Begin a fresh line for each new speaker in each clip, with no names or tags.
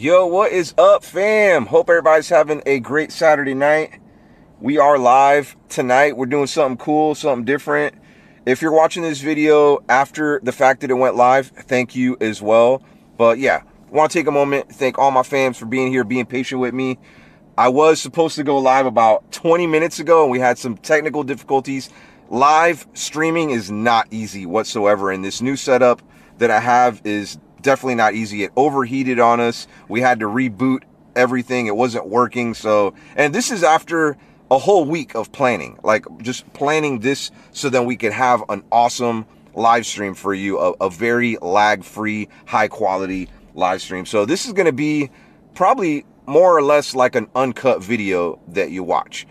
Yo, what is up, fam? Hope everybody's having a great Saturday night. We are live tonight. We're doing something cool, something different. If you're watching this video after the fact that it went live, thank you as well. But yeah, want to take a moment, thank all my fams for being here, being patient with me. I was supposed to go live about 20 minutes ago and we had some technical difficulties. Live streaming is not easy whatsoever, and this new setup that I have is definitely not easy. It overheated on us. We had to reboot everything. It wasn't working. So, and this is after a whole week of planning, like just planning this so that we could have an awesome live stream for you, a, a very lag free, high quality live stream. So, this is going to be probably more or less like an uncut video that you watch.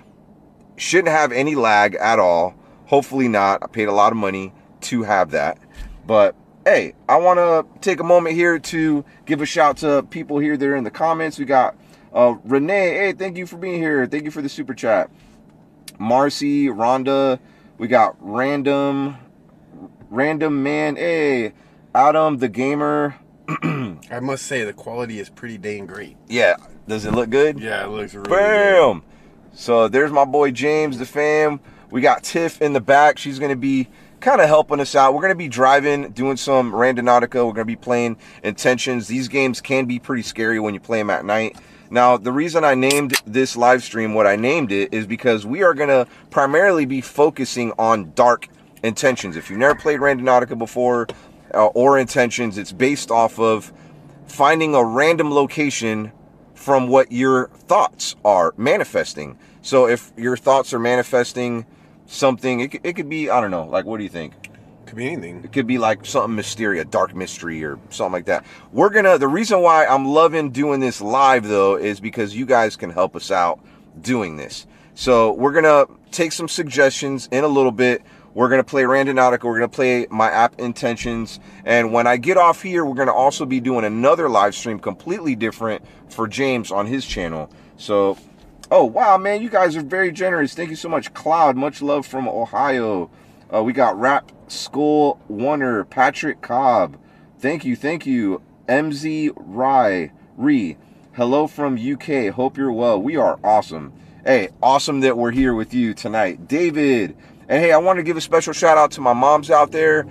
Shouldn't have any lag at all. Hopefully, not. I paid a lot of money to have that. But hey, I want to take a moment here to give a shout to people here that are in the comments. We got uh, Renee. Hey, thank you for being here. Thank you for the super chat. Marcy, Rhonda. We got Random, Random Man. Hey, Adam the Gamer.
I must say the quality is pretty dang great.
Yeah, does it look good?
Yeah, it looks really
Bam! So there's my boy James, the fam. We got Tiff in the back. She's going to be kind of helping us out. We're going to be driving, doing some Randonautica. We're going to be playing Intentions. These games can be pretty scary when you play them at night. Now, the reason I named this live stream what I named it is because we are going to primarily be focusing on dark intentions. If you've never played Randonautica before uh, or Intentions, it's based off of finding a random location from what your thoughts are manifesting. So if your thoughts are manifesting something, it, it could be, I don't know, like, what do you think?
Could be anything.
It could be like something mysterious, dark mystery or something like that. We're gonna, the reason why I'm loving doing this live though is because you guys can help us out doing this. So we're gonna take some suggestions in a little bit. We're gonna play Randonautica. We're gonna play my app intentions. And when I get off here, we're gonna also be doing another live stream completely different for James on his channel. So, oh wow, man, you guys are very generous. Thank you so much, Cloud. Much love from Ohio. Uh, we got Rap School Warner, Patrick Cobb. Thank you, thank you. MZ Rye Re. Hello from UK. Hope you're well. We are awesome. Hey, awesome that we're here with you tonight. David. And hey, I want to give a special shout out to my moms out there.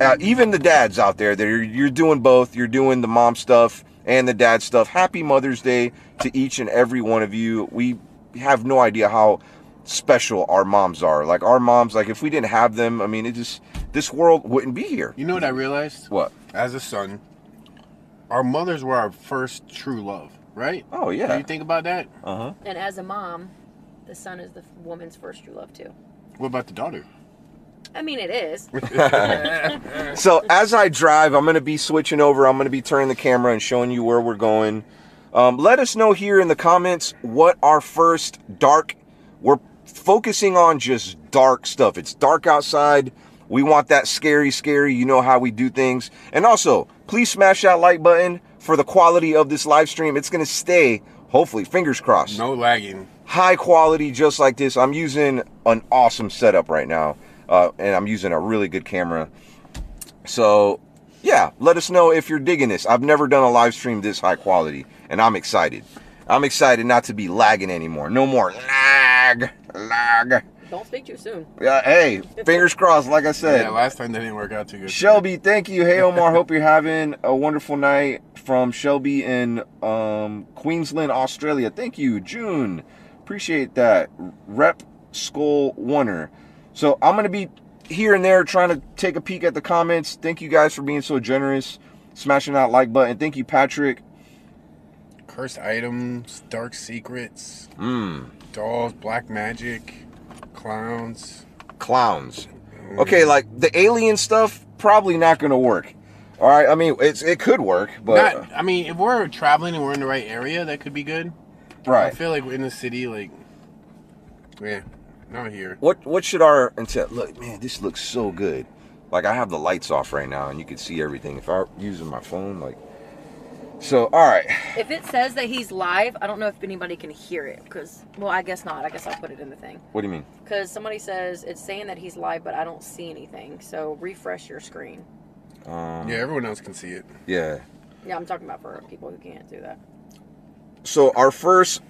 Uh, even the dads out there that you're, you're doing both. You're doing the mom stuff and the dad stuff. Happy Mother's Day to each and every one of you. We have no idea how special our moms are. Like our moms, like if we didn't have them, I mean, it just this world wouldn't be here.
You know what I realized?
What?
As a son, our mothers were our first true love, right?
Oh
Do
yeah.
you think about that?
Uh huh.
And as a mom, the son is the woman's first true love too.
What about the daughter?
I mean, it is.
So as I drive, I'm gonna be switching over. I'm gonna be turning the camera and showing you where we're going. Um, let us know here in the comments what our first dark. We're focusing on just dark stuff. It's dark outside. We want that scary, scary. You know how we do things. And also, please smash that like button for the quality of this live stream. It's gonna stay, hopefully, fingers crossed.
No lagging.
high quality just like this i'm using an awesome setup right now uh, and i'm using a really good camera so yeah let us know if you're digging this i've never done a live stream this high quality and i'm excited i'm excited not to be lagging anymore no more lag lag
Don't speak too soon.
yeah hey fingers crossed like i said
Yeah, last time that didn't work out too good.
Shelby, thank you. Hey Omar, hope you're having a wonderful night from Shelby in um, Queensland, Australia. Thank you, June. Appreciate that. Rep Skull Warner. So I'm gonna be here and there trying to take a peek at the comments. Thank you guys for being so generous, smashing that like button. Thank you, Patrick.
Cursed items, dark secrets,
Mmm,
dolls, black magic, clowns.
clowns. Okay, like the alien stuff, probably not gonna work. All right, I mean it's it could work, but
Not, I mean, if we're traveling and we're in the right area, that could be good.
Right.
I feel like we're in the city, like, yeah, not here.
What what should our intent look? Man, this looks so good. Like I have the lights off right now, and you can see everything. If I'm using my phone, like, so all right,
If it says that he's live, I don't know if anybody can hear it because, well, I guess not. I guess I'll put it in the thing
what do you mean?
because somebody says it's saying that he's live, but I don't see anything. So refresh your screen.
Um,
Yeah, everyone else can see it.
yeah.
Yeah, I'm talking about for people who can't do that.
So our first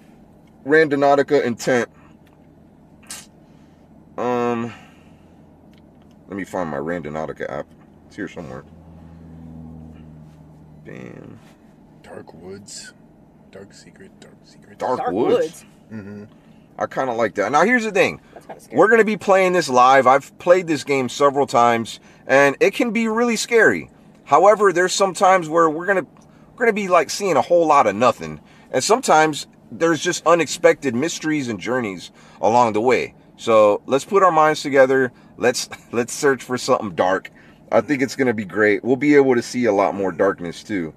Randonautica intent. Um, let me find my Randonautica app. It's here somewhere. Bam.
Dark woods, dark secret, dark secret.
Dark,
Dark
Woods.
Woods.
Mm-hmm.
I kind of like that. Now here's the thing.
That's kind of scary.
We're going to be playing this live. I've played this game several times and it can be really scary. However, there's some times where we're going to we're going to be like seeing a whole lot of nothing. And sometimes there's just unexpected mysteries and journeys along the way. So, let's put our minds together. Let's let's search for something dark. I think it's going to be great. We'll be able to see a lot more darkness too.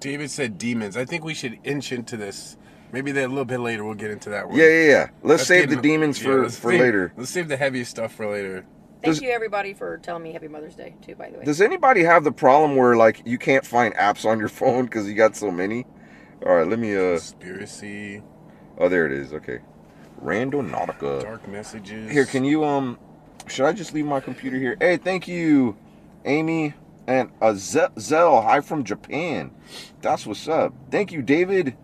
David said demons. I think we should inch into this. Maybe that a little bit later. We'll get into that one.
Yeah, yeah, yeah. Let's,
Let's
save the demons
yeah,
for
let's
for
save-
later.
Let's save the heavy stuff for later.
Thank
Does-
you everybody for telling me Happy Mother's Day too. By the way.
Does anybody have the problem where like you can't find apps on your phone because you got so many? All right, let me. uh
Conspiracy,
Oh, there it is. Okay, Randonautica.
dark messages.
Here, can you um? Should I just leave my computer here? Hey, thank you, Amy and uh, Ze- Zell. Hi from Japan. That's what's up. Thank you, David.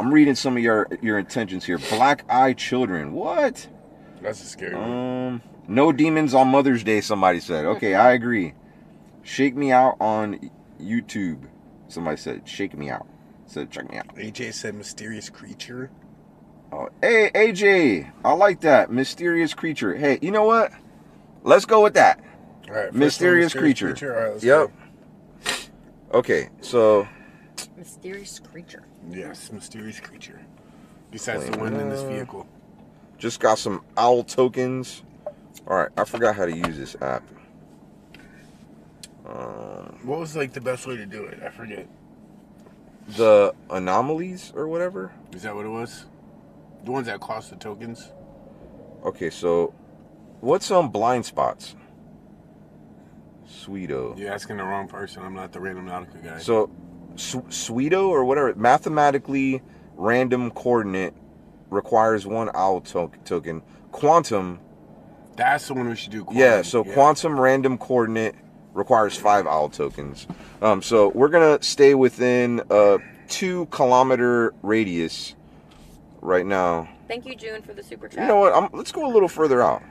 I'm reading some of your your intentions here. Black Eye Children. What?
That's a scary one.
Um, no demons on Mother's Day. Somebody said. Okay, I agree. Shake me out on YouTube. Somebody said, "Shake me out." Said, "Check me out."
AJ said mysterious creature.
Oh, hey AJ, I like that mysterious creature. Hey, you know what? Let's go with that.
All right, first one,
Mysterious creature.
All right, let's
Yep.
go.
Okay, so
Mysterious creature.
Yes, mysterious creature. Besides the one in this
uh,
vehicle.
just got some owl tokens. All right, I forgot how to use this app. Um,
What was like the best way to do it? I forget.
the anomalies or whatever.
Is that what it was? The ones that cost the tokens.
Okay, so what's on blind spots? Sweeto.
You're asking the wrong person. I'm not the Randonautica guy.
So, Sweeto or whatever, mathematically random coordinate requires one owl to- token. Quantum,
That's the one we should do.
yeah.
quantum.
So quantum random coordinate requires five owl tokens. Um, so we're gonna stay within a two kilometer radius right now.
Thank you, June, for the super chat.
You know what? I'm, let's go a little further out.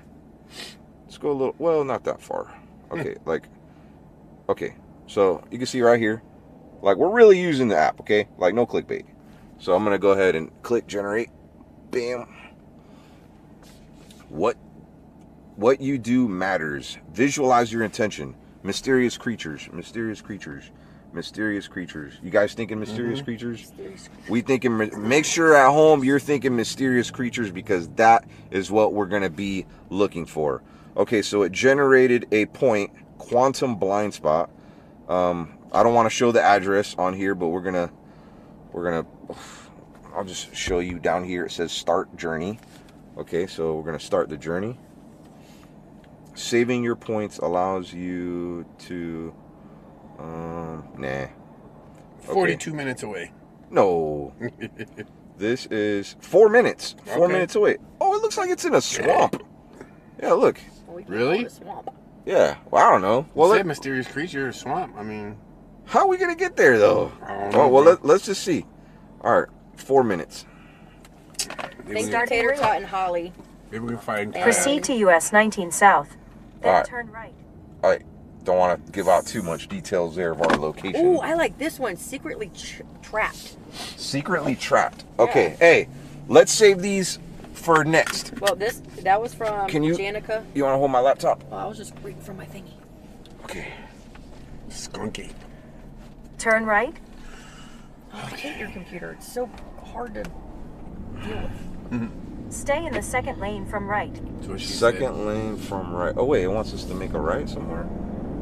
Let's go a little. Well, not that far. Hmm. Okay, like. Okay, so you can see right here, like we're really using the app. Okay, like no clickbait. So I'm gonna go ahead and click generate. Bam. What? What you do matters. Visualize your intention. Mysterious creatures. Mysterious creatures. Mysterious creatures. You guys thinking mysterious creatures?
Mysterious creature.
We thinking. Make sure at home you're thinking mysterious creatures because that is what we're gonna be looking for. Okay, so it generated a point quantum blind spot. Um, I don't want to show the address on here, but we're gonna we're gonna. I'll just show you down here. It says start journey. Okay, so we're gonna start the journey. Saving your points allows you to. Um, nah.
42 minutes away.
No. This is four minutes. Four
Okay.
minutes away. Oh, it looks like it's in a swamp. Yeah, look.
Well, we
Really?
go to swamp.
Yeah. Well, I don't know. Well,
Well,
let,
mysterious creature or swamp. I mean,
how are we gonna get there though?
I don't know.
Oh well, let, let's just see. All right, four minutes.
maybe,
Thanks
we,
to Tater Tot and Holly.
maybe we can find.
Proceed to US 19 South. Then
Alright.
turn right.
I don't want to give out too much details there of our location.
Ooh, I like this one. Secretly tr- trapped.
Secretly trapped. Okay. Hey, let's save these for next.
Well, this that was from
Can you-
Janica.
You want to hold my laptop?
Oh, I was just reading from my thingy.
Okay.
Skunky.
Turn right.
Oh, I hate your computer. It's so hard to deal with. Mm-hmm.
Stay in the second lane from right.
That's what
Second lane from right. Oh wait, it wants us to make a right somewhere.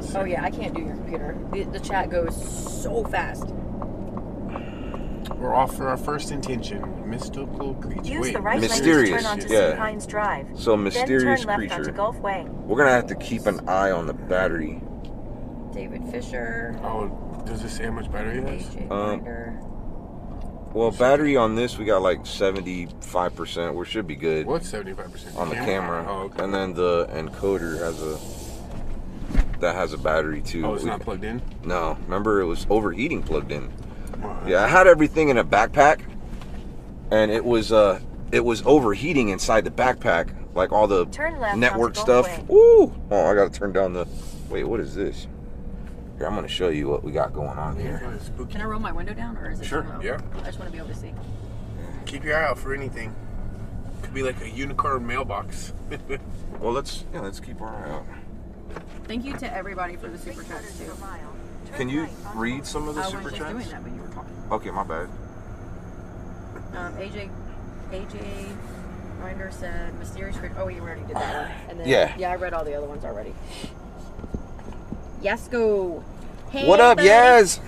Said.
Oh yeah, I can't do your computer. The, the chat goes so fast.
We're off for our first intention. Mystical creature.
Use
Wait,
the right lane to turn onto
yeah.
St. Pines Drive.
So mysterious
then turn left
creature.
onto Gulf Way.
We're gonna have to keep an eye on the battery.
David Fisher,
Oh, does it say how much battery it has?
AJ
Um,
Binder.
Well, battery on this we got like seventy-five percent. We should be good
What's 75%?
on the camera,
Oh, okay.
and then the encoder has a that has a battery too.
Oh, it's
We-
not plugged in.
No, remember it was overheating plugged in.
Wow.
Yeah, I had everything in a backpack, and it was uh, it was overheating inside the backpack, like all the
Turn left
network stuff. Ooh, oh, I gotta turn down the. Wait, what is this? Here, I'm gonna show you what we got going on here.
Can I roll my window down, or is it
Sure,
too low?
yeah.
I just want to be able to see.
Keep your eye out for anything. Could be like a unicorn mailbox.
Well, let's yeah, let's keep our eye out.
Thank you to everybody for the super chats too.
Can you read some of the
I was
super
just
chats?
doing that when you were talking.
Okay, my bad.
Um, AJ, AJ Rinder said mysterious creature. Oh, you already did that one. And then,
Yeah.
Yeah, I read all the other ones already. Yasko. Hey,
what up,
buddy.
Yaz?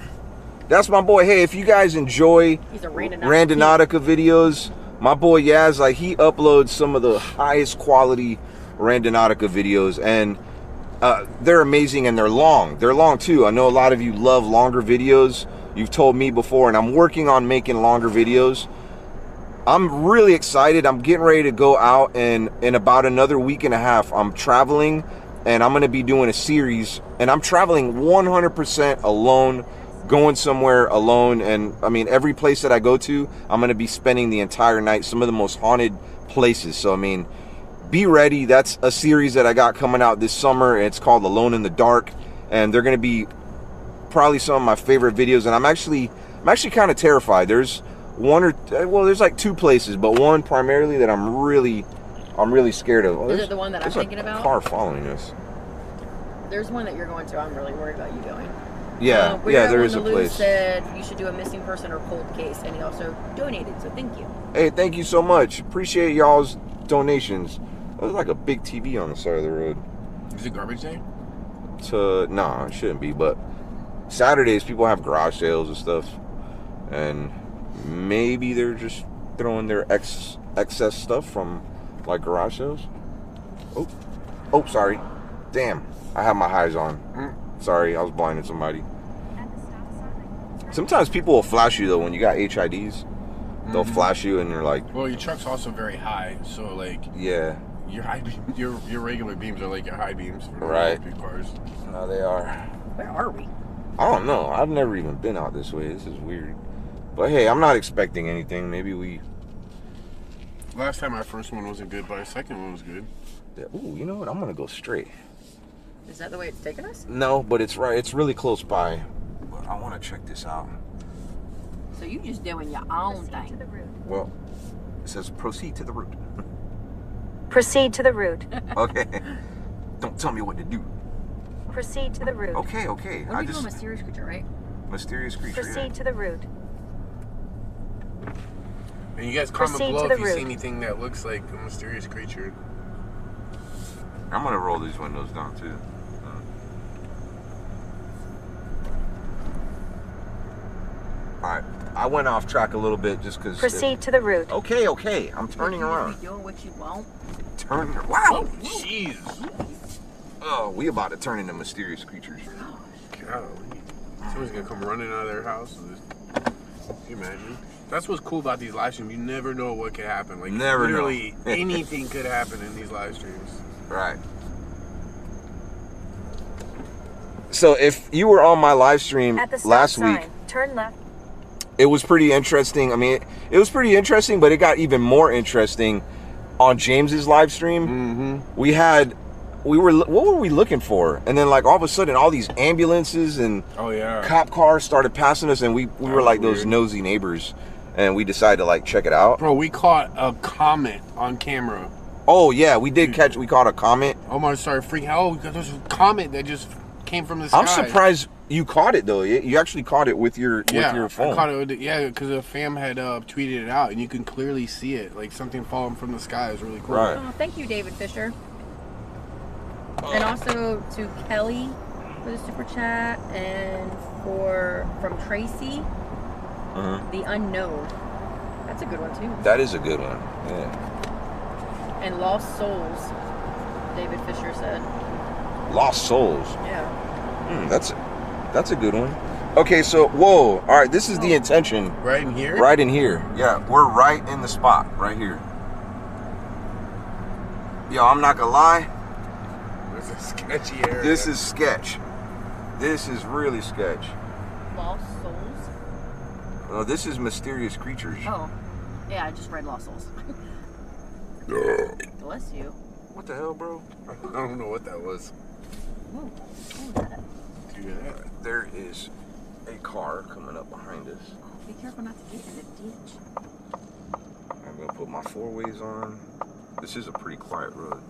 That's my boy. Hey, if you guys enjoy
He's a.
Randonautica videos. My boy Yaz, like he uploads some of the highest quality Randonautica videos, and uh, they're amazing and they're long. They're long too. I know a lot of you love longer videos. You've told me before, and I'm working on making longer videos. I'm really excited. I'm getting ready to go out, and in about another week and a half, I'm traveling, and I'm going to be doing a series. And I'm traveling 100% alone, going somewhere alone. And I mean, every place that I go to, I'm going to be spending the entire night. Some of the most haunted places. So I mean, be ready. That's a series that I got coming out this summer. It's called Alone in the Dark, and they're going to be probably some of my favorite videos. And I'm actually, I'm actually kind of terrified. There's one or well, there's like two places, but one primarily that I'm really, I'm really scared of. Oh,
Is it the one that I'm thinking about?
Car following us.
There's one that you're going to. I'm really worried about you going.
Yeah,
Uh,
yeah, there is
the
a place.
Said you should do a missing person or cold case, and he also donated. So thank you.
Hey, thank you so much. Appreciate y'all's donations. There's like a big TV on the side of the road.
Is it garbage day?
To nah, it shouldn't be, but Saturdays people have garage sales and stuff, and maybe they're just throwing their ex excess stuff from like garage sales. Oh, oh, sorry. Damn, I have my highs on.
Mm.
Sorry, I was blinding somebody. Sometimes people will flash you though when you got HIDs. They'll
Mhm.
flash you and you're like,
Well, your truck's also very high, so like
yeah,
your high beam, your your regular beams are like your high beams for
Right.
big cars.
no, they are.
Where are we?
I don't know. I've never even been out this way. This is weird. But hey, I'm not expecting anything. Maybe we.
Last time our first one wasn't good, but our second one was good.
Ooh, you know what? I'm gonna go straight.
Is that the way it's taking us?
No, but it's right. It's really close by. But I want to check this out.
So you just doing your own
Proceed to
thing.
the route.
Well, it says proceed to the route.
Proceed to the route.
okay. Don't tell me what to do.
Proceed to the route.
Okay, okay.
What
I
we
just
doing? Mysterious creature, right?
mysterious creature. yeah.
Proceed to the route.
And you guys comment
Proceed
below if
the
you see anything that looks like a mysterious creature.
I'm gonna roll these windows down too. All right, I went off track a little bit just because.
Proceed to the route.
Okay, okay, I'm turning
You just
around.
Be doing what you want.
Turning. Wow.
Jeez.
Oh, we about to turn into mysterious creatures.
Golly. Someone's gonna come running out of their house. Can you imagine? That's what's cool about these live streams. You never know what could happen. Like
Never know.
literally anything could happen in these live streams.
Right. So if you were on my live stream
At the stop
last
sign,
week,
turn left.
It was pretty interesting. I mean, it, it was pretty interesting, but it got even more interesting on James's live stream.
Mm-hmm.
We had we were what were we looking for? And then like all of a sudden all these ambulances and
Oh yeah.
cop cars started passing us and we we
That
were like those nosy neighbors and we decided to like check it out.
Bro, we caught a comet on camera.
Oh yeah, we did catch we caught a comet.
Omar started freaking out. Oh, because there's a comet that just came from the sky.
I'm surprised you caught it though. You you actually caught it with your
Yeah,
with your phone.
I caught it. With the, yeah, because a fam had uh, tweeted it out, and you can clearly see it, like something falling from the sky. is really cool.
Right.
Oh, thank you, David Fisher. And also to Kelly for the super chat, and for from Tracy,
Mhm.
the unknown. That's a good one too.
That is a good one. Yeah.
And Lost Souls, David Fisher said.
Lost Souls.
Yeah.
Hmm, that's that's a good one. Okay, so whoa. All right, this is the intention.
Right in here.
Right in here. Yeah, we're right in the spot. Right here. Yo, I'm not gonna lie.
This is sketchy area.
This is sketch. This is really sketch.
Lost Souls.
Uh, this is mysterious creatures.
Oh, yeah, I just read Lost Souls. Bless you.
What the hell, bro?
I don't know what that was.
Ooh, ooh, that-
Do you hear that?
There is a car coming up behind us.
Be careful not to get in a ditch.
I'm gonna put my four ways on. This is a pretty quiet road.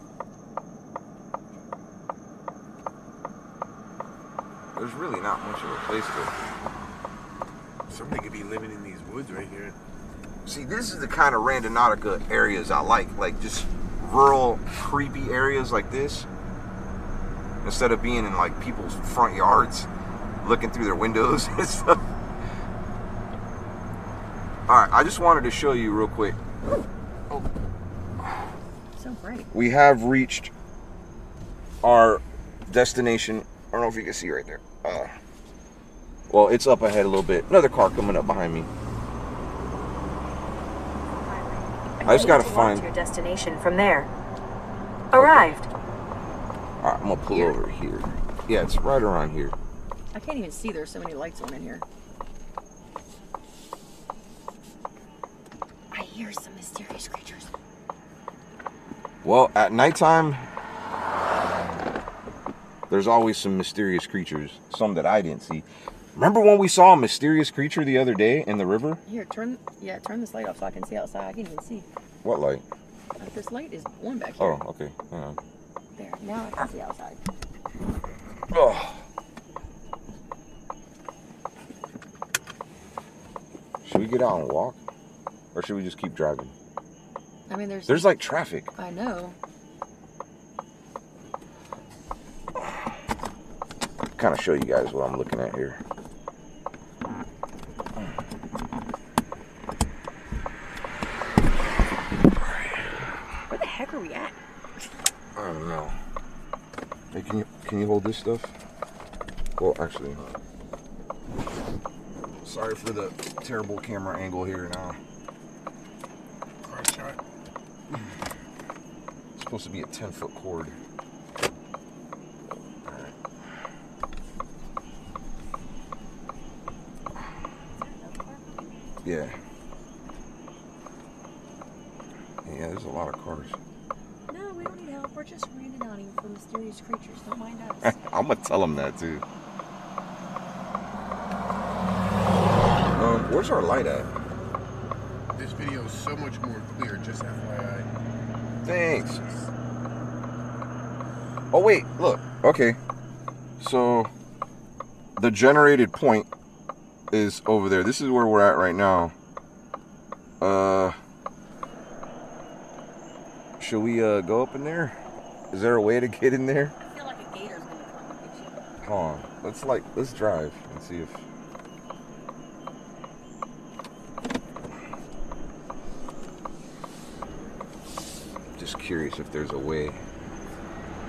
There's really not much of a place to.
Somebody could be living in these woods right here.
See, this is the kind of Randonautica areas I like. Like just rural, creepy areas like this. Instead of being in like people's front yards, looking through their windows and stuff. Alright, I just wanted to show you real quick.
So bright.
we have reached our destination. I don't know if you can see right there. Uh, well, it's up ahead a little bit. Another car coming up behind me. I just gotta
to
find-
your destination from there. Arrived.
Right, I'm gonna pull
Here?
over here. Yeah, it's right around here.
I can't even see. There's so many lights on in here. I hear some mysterious creatures.
Well, at nighttime, there's always some mysterious creatures. Some that I didn't see. Remember when we saw a mysterious creature the other day in the river?
Here, turn. Yeah, turn this light off so I can see outside. I can't even see.
What light?
Uh, this light is on back here.
Oh, okay. Hang on.
There. Now I can see outside.
Oh. Should we get out and walk? Or should we just keep driving?
I mean, there's.
There's like traffic.
I know.
Kind of show you guys what I'm looking at here.
Where the heck are we at?
I don't know. Hey, can you can you hold this stuff? Well, actually, sorry for the terrible camera angle here. Now it's supposed to be a 10 foot cord. Yeah. Yeah, there's a lot of cars.
No, we don't need help. We're just random outing for mysterious creatures. Don't mind us.
I'm gonna tell them that too. Um, where's our light at?
This video is so much more clear, just FYI.
Thanks. Oh wait, look. Okay. So the generated point is over there. This is where we're at right now. Uh Should we uh go up in there? Is there a way to get in there?
I feel like a gator's gonna come and get you.
Hold on. Let's like let's drive and see if just curious if there's a way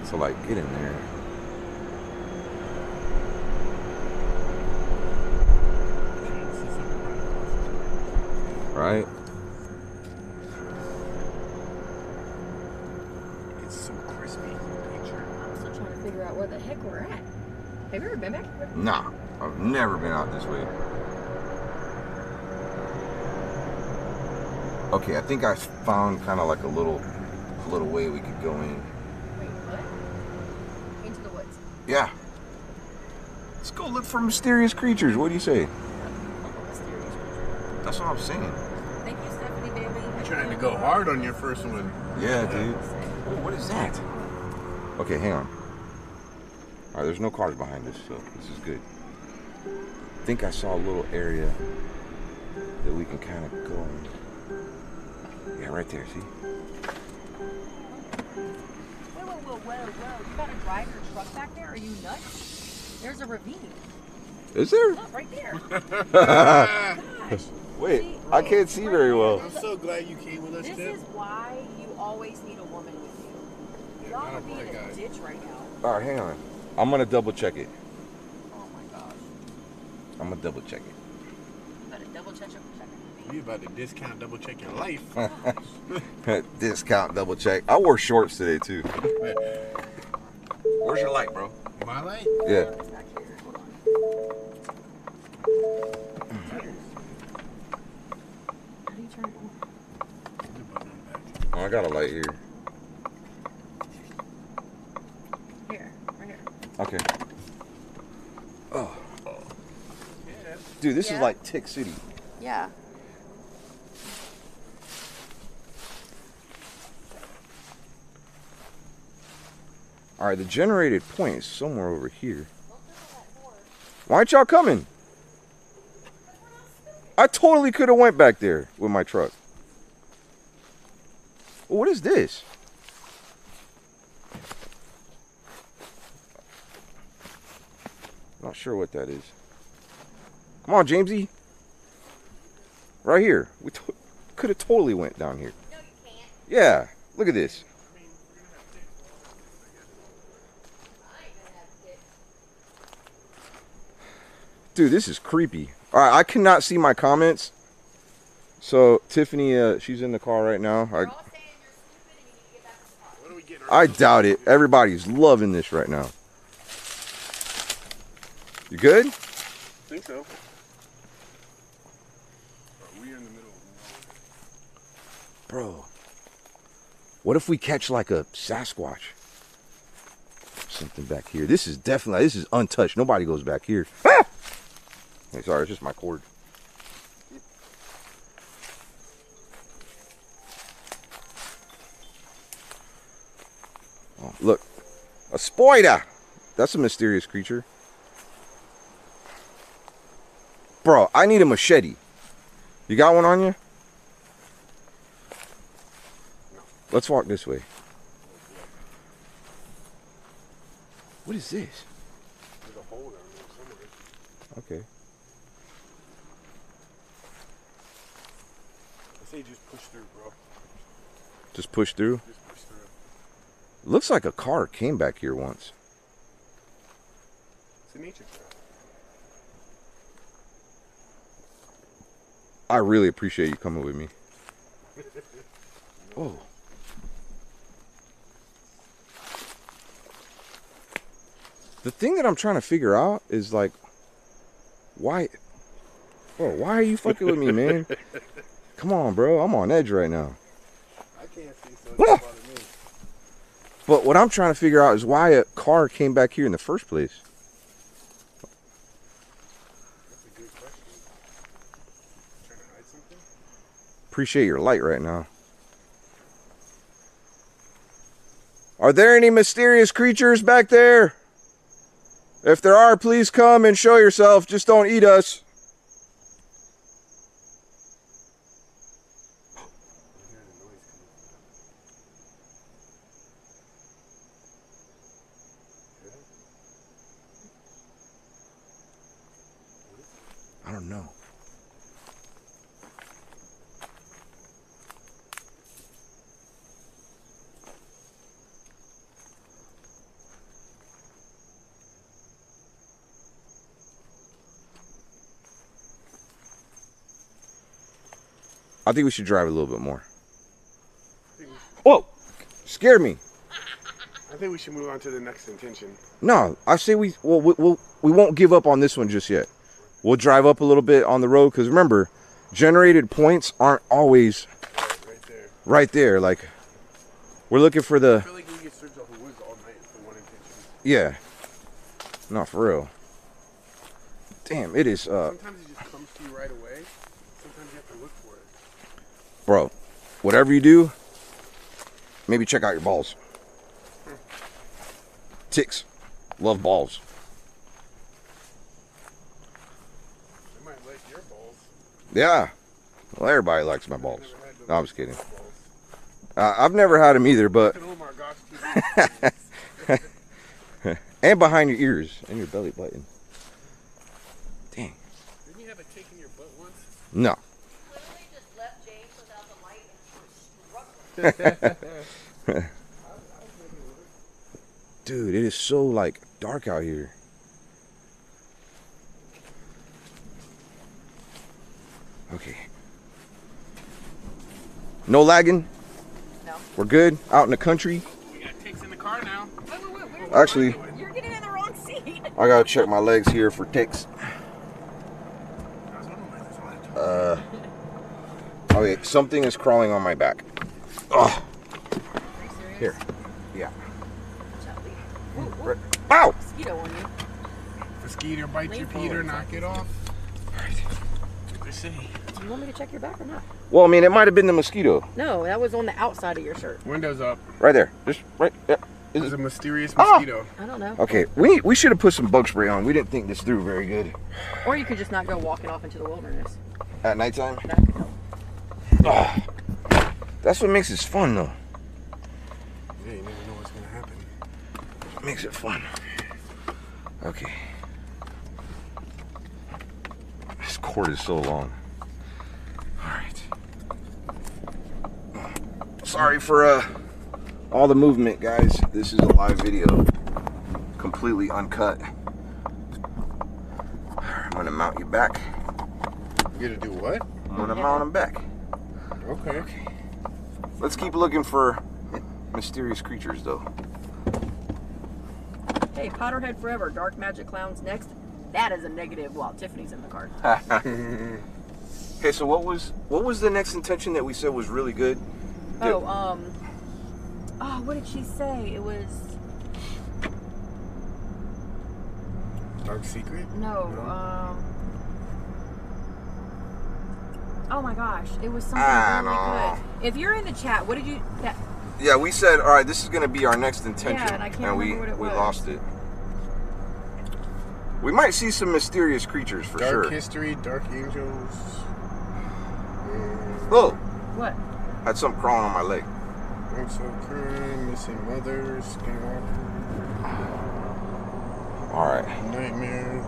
to like get in there. Right?
It's so crispy. Picture.
I'm still trying to figure out where the heck we're at. Have you ever been back here?
Nah. I've never been out this way. Okay, I think I found kind of like a little little way we could go in.
Wait, what? Into the woods.
Yeah. Let's go look for mysterious creatures. What do you say? That's what I'm saying.
Thank you, Stephanie baby.
You're trying to go hard on your first one.
Yeah, dude. Oh, what is that? Okay, hang on. All right, there's no cars behind us, so this is good. I think I saw a little area that we can kind of go in. Yeah, right there. See?
Whoa, whoa, whoa, whoa, whoa. You gotta drive your truck back there? Are you nuts? There's a ravine.
Is there?
Look, right there.
Wait,
See?
I can't see very well.
I'm so glad you came with us,
This
Tim.
is why you always need a woman with you.
Yeah,
Y'all
oh not
would be in a
guy.
ditch right now.
All right, hang on. I'm gonna double check it.
Oh my gosh.
I'm gonna double check it.
You better double check your.
You about to discount, double check your life.
Discount double check. I wore shorts today too. Where's your light, bro?
My light?
Yeah.
How do you turn it on?
The button on the back.
Oh, I got a light here.
Here, right here.
Okay. Oh,
Yeah.
this is like Tick City.
Yeah.
All right, the generated point is somewhere over here. Why aren't y'all coming? I totally could have went back there with my truck. What is this? Not sure what that is. Come on, Jamesy. Right here. We to- could have totally went down here.
No, you can't.
Yeah. Look at this.
I ain't gonna have it.
Dude, this is creepy. All right, I cannot see my comments. So Tiffany, uh, she's in the car right now. I,
all saying you're stupid and you need to get back to the car.
What are we getting?
I doubt it. Everybody's loving this right now. You good?
think so. Are we in the middle of
Bro, what if we catch like a Sasquatch? Something back here. This is definitely, this is untouched. Nobody goes back here. Ah! Hey, sorry, it's just my cord. Oh, look, a spider. That's a mysterious creature. Bro, I need a machete. You got one on you? Let's walk this way. What is this?
There's a hole down there somewhere.
Okay.
I say just push through, bro.
Just push through.
Just push through.
Looks like a car came back here once.
It's a nature trail.
I really appreciate you coming with me. Oh. The thing that I'm trying to figure out is like, why, bro? Why are you fucking with me, man? Come on, bro. I'm on edge right now.
I can't see, so it
Ah!
doesn't me.
But what I'm trying to figure out is why a car came back here in the first place.
That's a good question. Trying to hide something?
Appreciate your light right now. Are there any mysterious creatures back there? If there are, please come and show yourself. Just don't eat us.
I'm hearing a noise coming from
I don't know. I think we should drive a little bit more.
I think,
Whoa! Scared me.
I think we should move on to the next intention.
No, I say we well we we'll, we won't give up on this one just yet. We'll drive up a little bit on the road because remember, generated points aren't always
Right, right there.
right there. Like we're looking for
I
the
feel like we could search the woods all night for one intention.
yeah. Not for real. Damn, it is uh
Sometimes it just comes to you right away. Sometimes you have to look for it.
Bro. Whatever you do, maybe check out your balls. Ticks love balls.
They might like your balls.
Yeah. Well, everybody likes my balls.
Never had those
No, I'm just kidding. Uh, I've never had them either, but
Look at Omar Gosh, too.
and behind your ears and your belly button. Dang.
Didn't you have a cake in your butt once?
No.
Literally just left James without the light and struck him.
Dude, it is so like dark out here. Okay. No lagging.
No.
We're good. Out in the country.
We got ticks in the car now.
Wait, wait, wait,
Actually,
You're getting in the wrong seat.
I gotta check my legs here for ticks. Uh, okay, something is crawling on my back. Oh, here. Yeah. Right- Ow!
Mosquito on you.
Mosquito bite you,
Lean
Peter.
forward.
Knock it off. They say.
Do you want me to check your back or not?
Well, I mean, it might have been the mosquito.
No, that was on the outside of your shirt.
Windows up.
Right there. Just right there. Is
There's
it-
a mysterious
Ah!
mosquito.
I don't know.
Okay, we we should have put some bug spray on. We didn't think this through very good.
Or you could just not go walking off into the wilderness.
At nighttime?
That could help.
Ah, that's what makes this fun, though.
Yeah, you never know what's gonna happen.
Makes it fun. Okay. This cord is so long. Alright. Sorry for uh all the movement, guys. This is a live video. Completely uncut. I'm gonna mount you back.
You gonna do what?
I'm gonna mount him back.
Okay.
Let's keep looking for mysterious creatures though.
Hey, Potterhead Forever, Dark Magic Clowns next. That is a negative while Tiffany's in the card.
Okay, so what was what was the next intention that we said was really good?
Oh, um. Oh, what did she say? It was.
Dark secret.
No, um. Oh my gosh, it was something
I
really
know.
good. If you're in the chat, what did you. That,
Yeah, we said, all right, this is going to be our next intention,
Yeah, and I can't
we
remember what it
we
was.
lost it. We might see some mysterious creatures for
Dark
sure.
Dark history. Dark angels.
Oh,
what?
I had something crawling on my leg.
Also crime. Missing mothers. Skinwalker.
All right.
Nightmare.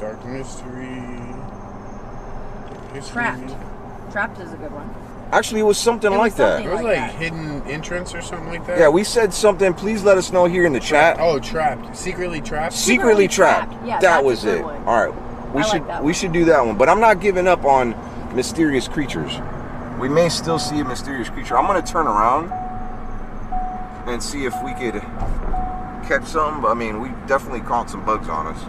Dark mystery. Dark history.
Trapped. Trapped is a good one.
Actually, it was something
It was
like
something
It was
like
like
that.
hidden entrance or something like that.
that. Yeah, we said something. Please let us know here in the chat.
Oh, trapped. Secretly trapped.
Secretly
Secretly
trapped.
Trapped. Yeah,
that was it.
one.
All right. We
I like
should
that
we should do that one, but I'm not giving up on mysterious creatures. We may still see a mysterious creature. I'm gonna turn around and see if we could catch some. I mean, we definitely caught some bugs on us.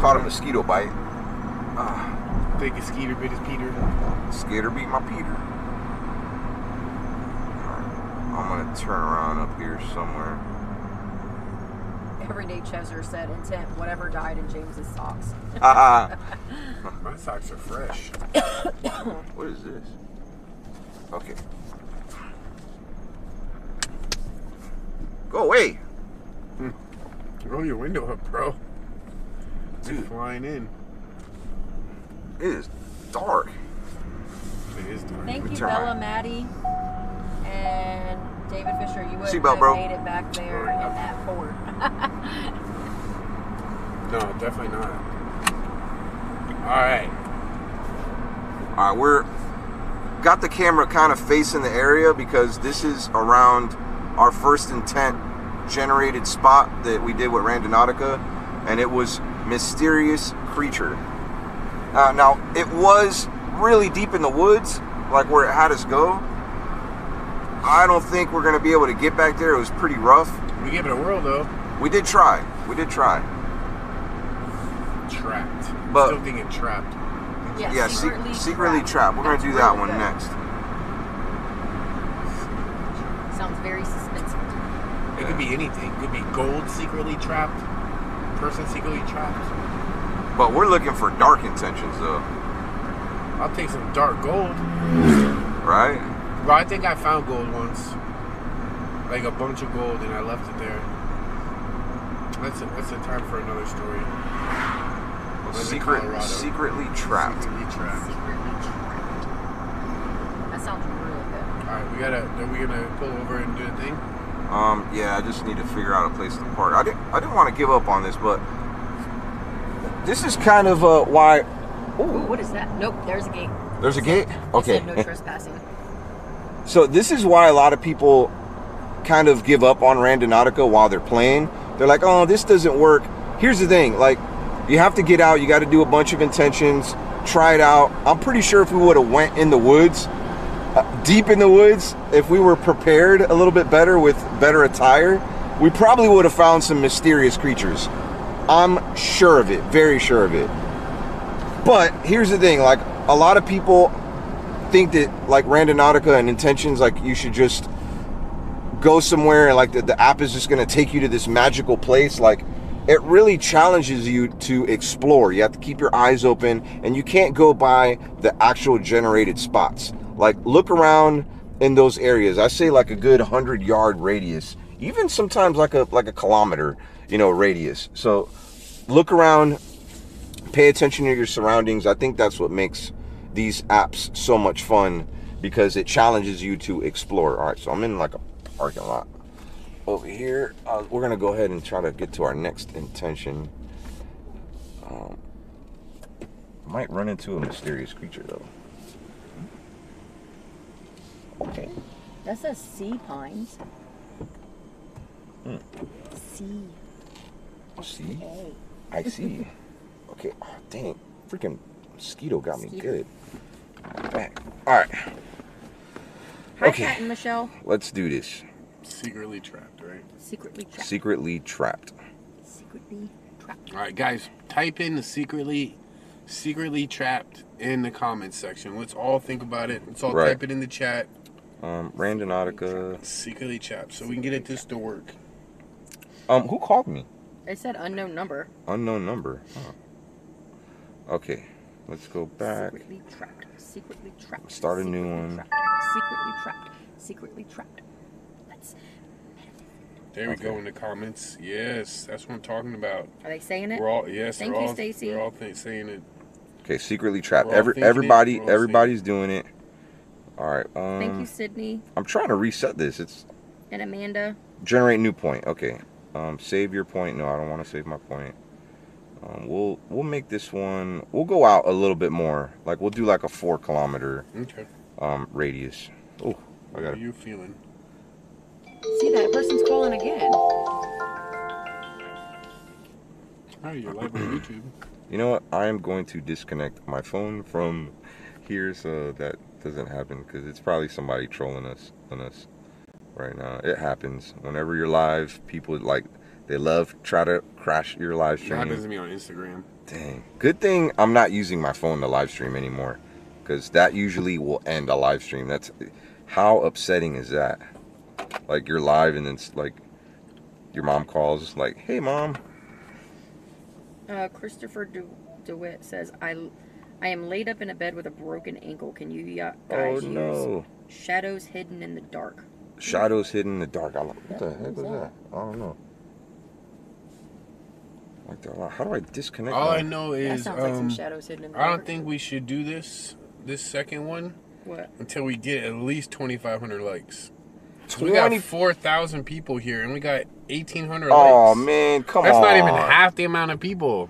Caught a mosquito bite. Ah,
Think a skeeter bit is Peter.
Skeeter beat my Peter. Alright, I'm gonna turn around up here somewhere.
Everyday Chester said intent, whatever died in James's socks.
Ah,
My socks are fresh.
what is this? Okay. Go away.
Roll your window up, bro. You're flying in.
It is dark.
It is dark.
Thank
We
you,
turn
Bella
right.
Maddie. And David Fisher, you would
Seatbelt,
have
bro.
made it back there in that Ford.
No, definitely not. All right.
All right, we're got the camera kind of facing the area because this is around our first intent generated spot that we did with Randonautica, and it was mysterious creature. Uh, now it was really deep in the woods, like where it had us go. I don't think we're gonna be able to get back there. It was pretty rough.
We gave it a whirl though.
We did try. We did try.
Trapped.
But-
Still thinking trapped.
yeah,
yeah, secretly, secretly trapped. We're gonna do that one
good.
next.
Sounds very suspenseful.
It could be anything. It could be gold secretly trapped. Person secretly trapped.
But we're looking for dark intentions, though,
I'll take some dark gold.
right?
But I think I found gold once. Like a bunch of gold and I left it there. That's a, that's a time for another story. was in
Secret, secretly trapped.
Secretly trapped.
That sounds really good.
Alright, we gotta are we gonna pull over and do a thing?
Um, yeah, I just need to figure out a place to park. I didn't, I didn't want to give up on this, but this is kind of uh, why.
Ooh, what is that? Nope, there's a gate.
There's a gate.
It
Okay.
said no trespassing.
So this is why a lot of people kind of give up on Randonautica while they're playing. They're like, "Oh, this doesn't work." Here's the thing: like, you have to get out. You got to do a bunch of intentions. Try it out. I'm pretty sure if we would have went in the woods, uh, deep in the woods, if we were prepared a little bit better with better attire, we probably would have found some mysterious creatures. I'm sure of it, very sure of it. But here's the thing, like a lot of people think that like Randonautica and intentions, like you should just go somewhere and like the, the app is just gonna take you to this magical place. Like it really challenges you to explore. You have to keep your eyes open and you can't go by the actual generated spots. Like look around in those areas. I say like a good 100 yard radius, even sometimes like a like a kilometer, you know, radius. So look around, pay attention to your surroundings. I think that's what makes these apps so much fun because it challenges you to explore. All right, so I'm in like a parking lot over here. Uh, we're gonna go ahead and try to get to our next intention. Um, might run into a mysterious creature though. Okay.
That says sea pines.
Hmm.
Sea.
See,
Hey.
I see. Okay. Oh, dang, freaking mosquito got me good. Back. All right,
Hi,
Okay.
Pat and Michelle.
let's do this.
Secretly trapped, right?
Secretly trapped.
Secretly trapped.
Secretly trapped.
All right, guys, type in the secretly, secretly trapped in the comments section. Let's all think about it. Let's all
Right.
type it in the chat.
Um, Randonautica.
Secretly trapped, so we can get it this to work.
Um, who called me?
It said unknown number.
Unknown number. Huh. Okay, let's go back.
Secretly trapped. Secretly trapped.
Start a new one.
Trapped. Secretly trapped. Secretly trapped. Let's.
There we
Okay.
go in the comments. Yes, that's what I'm talking about.
Are they saying it?
We're all yes.
Thank you, Stacy.
They're all th- saying it.
Okay, secretly trapped. Every everybody
we're
everybody's doing it. All right. Um,
Thank you, Sydney
I'm trying to reset this. It's
and Amanda.
generate new point. Okay. Um, save your point. No, I don't want to save my point. Um, we'll we'll make this one. We'll go out a little bit more. Like we'll do like a four kilometer
Okay.
um radius. Oh, I
How
got
are you feeling?
See that person's calling again.
Hi, you're live on YouTube.
You know what? I am going to disconnect my phone from here so that doesn't happen because it's probably somebody trolling us on us right now. It happens whenever you're live. People like they love try to crash your live
That
stream.
happens to me on Instagram.
Dang. Good thing I'm not using my phone to live stream anymore because that usually will end a live stream. That's how upsetting is that? Like you're live and then it's like your mom calls like, "Hey, mom."
Uh, Christopher De- DeWitt says, I, I am laid up in a bed with a broken ankle. Can you ya-
Oh
guys
no.
use shadows hidden in the dark?
Shadows hidden in the dark. I don't, what the heck was
was
that? I don't know. Like that. How do I disconnect?
All
my-
I know
That
is
sounds like some
um,
shadows hidden in the
I don't think we should do this this second one
What?
until we get at least 2,500 likes. So we got
20
4,000 people here and we got 1,800
Oh
likes.
man, come
That's
on.
That's not even half the amount of people.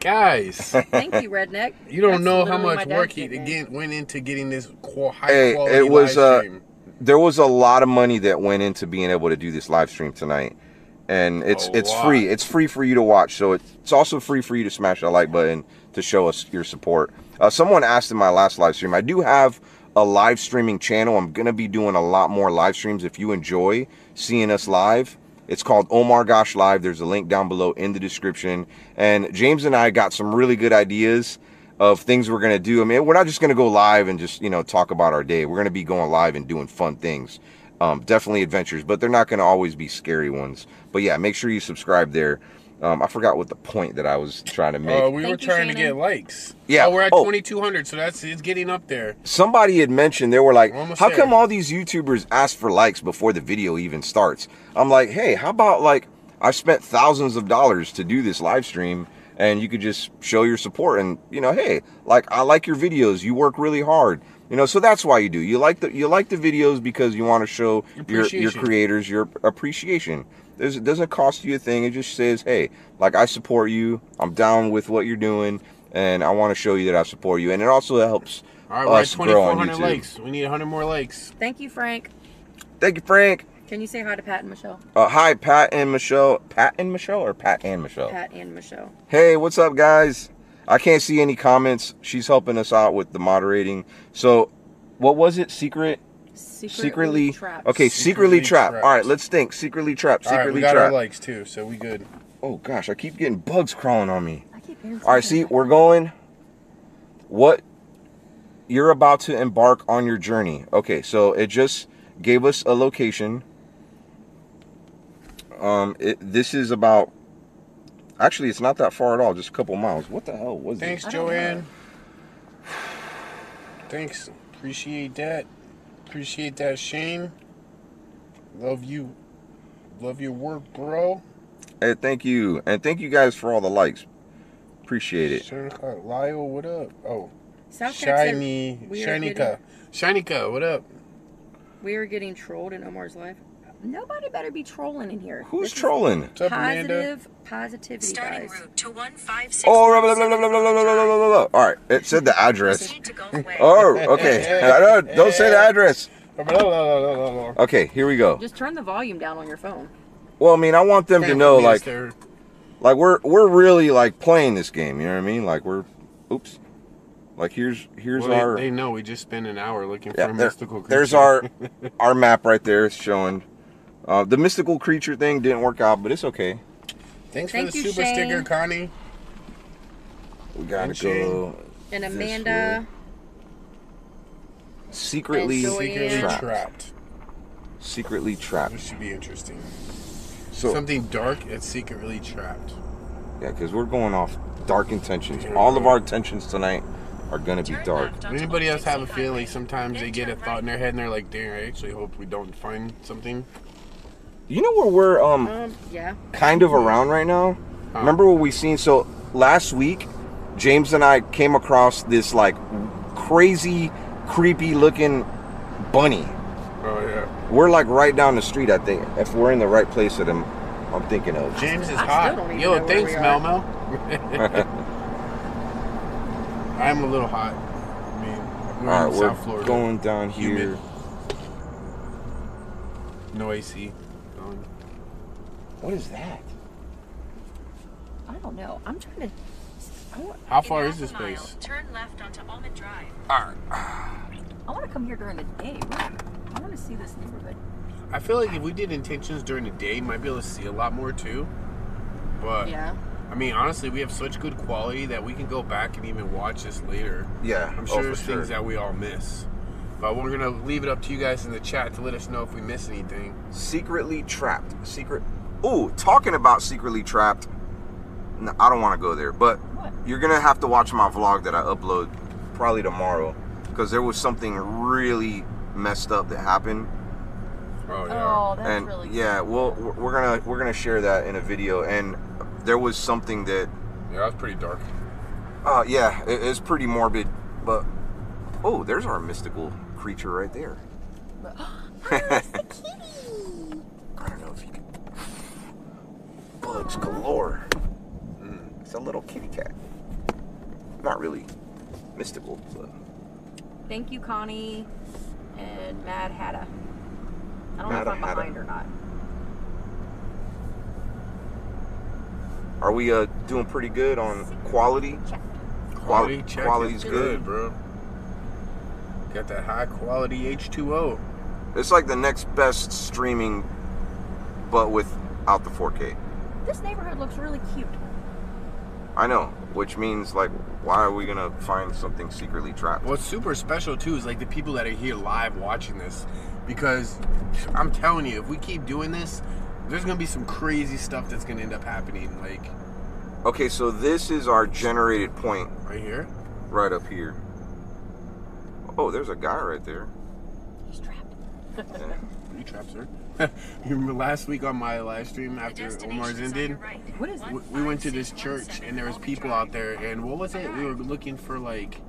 Guys,
Thank you, Redneck.
you don't
That's
know how much work he again went into getting this qu- high
Hey,
quality
it was,
live
uh,
stream.
There was a lot of money that went into being able to do this live stream tonight. And it's
A
it's
lot.
free. It's free for you to watch. So it's, it's also free for you to smash that like button to show us your support. Uh, someone asked in my last live stream. I do have a live streaming channel. I'm gonna be doing a lot more live streams. If you enjoy seeing us live, it's called Omar Gosh Live. There's a link down below in the description. And James and I got some really good ideas of things we're gonna do. I mean, we're not just gonna go live and just you know talk about our day. We're gonna be going live and doing fun things. Um, definitely adventures, but they're not gonna always be scary ones. But yeah, make sure you subscribe there. Um, I forgot what the point that I was trying to make.
Uh, we
Thank
were
you,
trying to get likes.
Yeah.
Oh, we're at
Oh.
2,200, so that's it's getting up there.
somebody had mentioned they were like,
We're
how
there.
come all these YouTubers ask for likes before the video even starts? I'm like, hey, how about like I spent thousands of dollars to do this live stream and you could just show your support and you know, hey, like I like your videos. You work really hard. You know, so that's why you do. You like the you like the videos because you want to show your your creators your appreciation. There's, it doesn't cost you a thing. It just says, hey, like I support you. I'm down with what you're doing, and I want to show you that I support you. And it also helps
All right, we're at
us grow on
2,400
YouTube.
likes. We need 100 more likes.
Thank you, Frank.
Thank you, Frank.
Can you say hi to Pat and Michelle?
Uh, hi, Pat and Michelle. Pat and Michelle or Pat and Michelle?
Pat and Michelle.
Hey, what's up, guys? I can't see any comments. She's helping us out with the moderating. So, what was it? Secret?
Secretly,
Secretly
trapped.
Okay, secretly,
Secretly
trapped.
trapped.
All right, let's think. Secretly trapped.
All right,
Secretly
we got our
trapped.
likes too, so we good.
Oh gosh, I keep getting bugs crawling on me.
I keep hearing
All right, see, we're going. What you're about to embark on your journey. Okay, so it just gave us a location. Um, it, this is about. Actually, it's not that far at all. Just a couple miles. What the hell was
Thanks,
I don't.
Joanne. Thanks. Appreciate that. Appreciate that, Shane. Love you. Love your work, bro.
this? Hey, thank you, and thank you guys for all the likes. Appreciate it.
Shanika, uh, Lyle, what up? Oh,
South Cat
Shiny,
we are
Shinika. Shinika, what up?
We are getting trolled in Omar's life. Nobody better be trolling in here.
Who's
This
trolling?
What's up, Amanda?
Positive positivity,
Starting
guys.
route to 156.
Oh, blah, blah, blah, blah, blah, blah, blah, blah, blah, blah, blah. all right. It said the address.
Proceed to Gulf Way.
Oh, okay. I don't, don't say the address. Okay, here we go.
Just turn the volume down on your phone.
Well, I mean, I want them to know, like, like we're we're really like playing this game. You know what I mean? Like we're, oops, like here's here's
Well,
our
they, they know we just spent an hour looking
yeah.
for a mystical creature.
there's our our map right there. It's showing. Uh, the mystical creature thing didn't work out, but it's okay.
Thanks
Thank
for the
you,
super sticker, Connie.
We gotta
And Shane.
go
And Amanda,
secretly
And
Secretly
trapped.
trapped.
Secretly trapped.
This should be interesting.
So
Something dark and secretly trapped.
yeah, because we're going off dark intentions. All of our intentions tonight are gonna be dark.
left
Anybody else have a feeling sometimes they get a thought in their head and they're like, dang, I actually hope we don't find something.
You know where we're um
um, yeah.
kind of around right now.
Huh.
Remember what we seen? So last week, James and I came across this like crazy, creepy looking bunny.
Oh, yeah.
We're like right down the street. I think if we're in the right place that I'm, I'm thinking of.
James is
I still
hot.
don't
Yo,
know where
thanks,
we
Mel
are.
Mel. I'm a little hot. I mean, we're
All
in
we're
South Florida.
going down
Humid.
here.
No AC. Going.
What is that?
I don't know. I'm trying to. I want,
How far is
a
this
mile,
place?
Turn left onto Almond Drive.
I want to come here during the day. I want to see this neighborhood.
I feel like if we did intentions during the day, might be able to see a lot more too. But
Yeah.
I mean, honestly, we have such good quality that we can go back and even watch this later.
Yeah,
I'm
oh,
sure
for
there's things that we all miss. But we're gonna leave it up to you guys in the chat to let us know if we miss anything.
Secretly trapped. Secret. Oh, talking about secretly trapped. No, I don't want to go there, but
What?
you're gonna have to watch my vlog that I upload probably tomorrow because there was something really messed up that happened
Oh yeah.
Oh, that's
and
really
yeah well we're we're gonna we're gonna share that in a video and there was something that
Yeah, that's pretty dark.
uh yeah it, it's pretty morbid but oh there's our mystical creature right there i don't know if you can bugs galore Mm, it's a little kitty cat not really mystical but
Thank you, Connie and Mad Hatta. I don't
Mad
know if I'm
Hatta.
behind or not.
are we uh doing pretty good on quality
Check.
Quality check
quality's
is
good.
good, bro. Got that high quality H2O.
it's like the next best streaming but without the 4k
This neighborhood looks really cute.
I know, which means like, why are we gonna find something secretly trapped?
What's super special too is like the people that are here live watching this, because I'm telling you, if we keep doing this, there's gonna be some crazy stuff that's gonna end up happening. Like
Okay, so this is our generated point
right here.
right up here. Oh, there's a guy right there.
He's trapped.
Yeah.
You trapped, sir. you remember last week on my live stream after Omar's ended?
right.
What is
we, we went to this church and there was people out there and what was it? We were looking for like,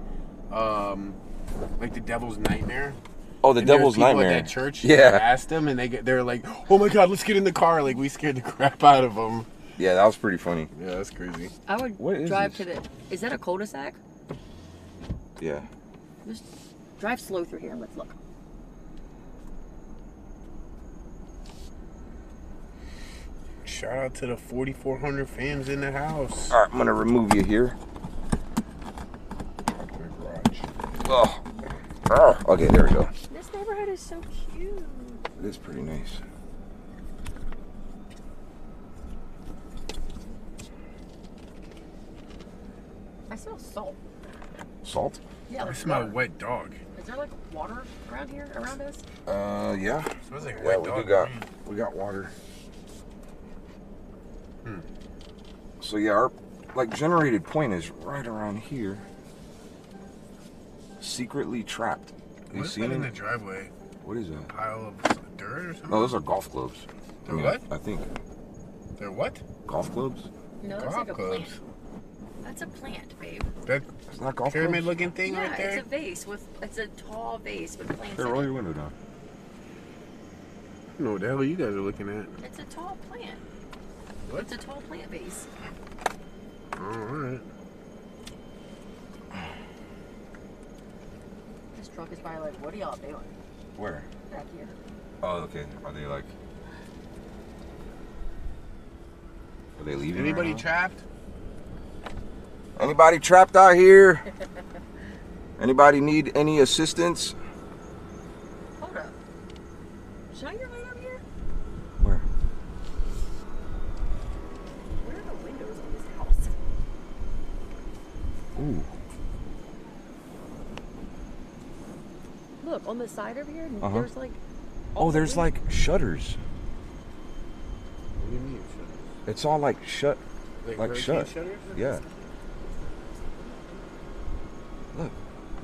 um, like the devil's nightmare.
Oh, the
And there
devil's
people
nightmare.
At that church,
Yeah.
asked them, and they get they're like, "Oh my god, let's get in the car!" Like we scared the crap out of them.
Yeah, that was pretty funny.
Yeah, that's crazy.
I would
What is
drive
this?
to the. Is that a cul-de-sac?
Yeah.
Just drive slow through here and let's look.
Shout out to the 4,400 fans in the house.
All right, I'm gonna remove you here. Oh. Oh. Okay, there we go.
This neighborhood is so cute.
It is pretty nice.
I smell salt.
Salt?
Yeah,
I smell
water.
wet dog.
Is there like water around here, around us?
Uh, yeah.
smells like
Yeah,
wet
we
dog.
do got we got water.
Hmm.
So yeah, our like generated point is right around here. Secretly trapped. You
What's
seen
that in the driveway?
What is that?
Pile of dirt or something?
No, those are golf clubs.
They're what?
I think
They're what?
golf clubs.
No, that's
Golf
like a
clubs.
plant. That's a plant, babe.
That
It's not golf
pyramid
clubs.
looking thing
yeah,
right there?
it's a vase with it's a tall vase with plants
Here,
in
roll
it.
your window down.
I don't know what the hell you guys are looking at.
It's a tall plant.
What?
It's a tall plant vase.
Oh, alright.
This truck is probably like, what are y'all doing
Where?
back here?
Oh, okay. Are they like? Are they leaving?
Anybody trapped?
Anybody trapped out here? Anybody need any assistance?
Hold up. Shine your light up here.
Where?
Where are the windows in this house?
Ooh.
Look on the side over here.
Uh-huh.
There's like.
Oh, there's like shutters.
What do you mean? shutters?
It's all like shut.
Like,
Like shut.
shutters?
Yeah. Look.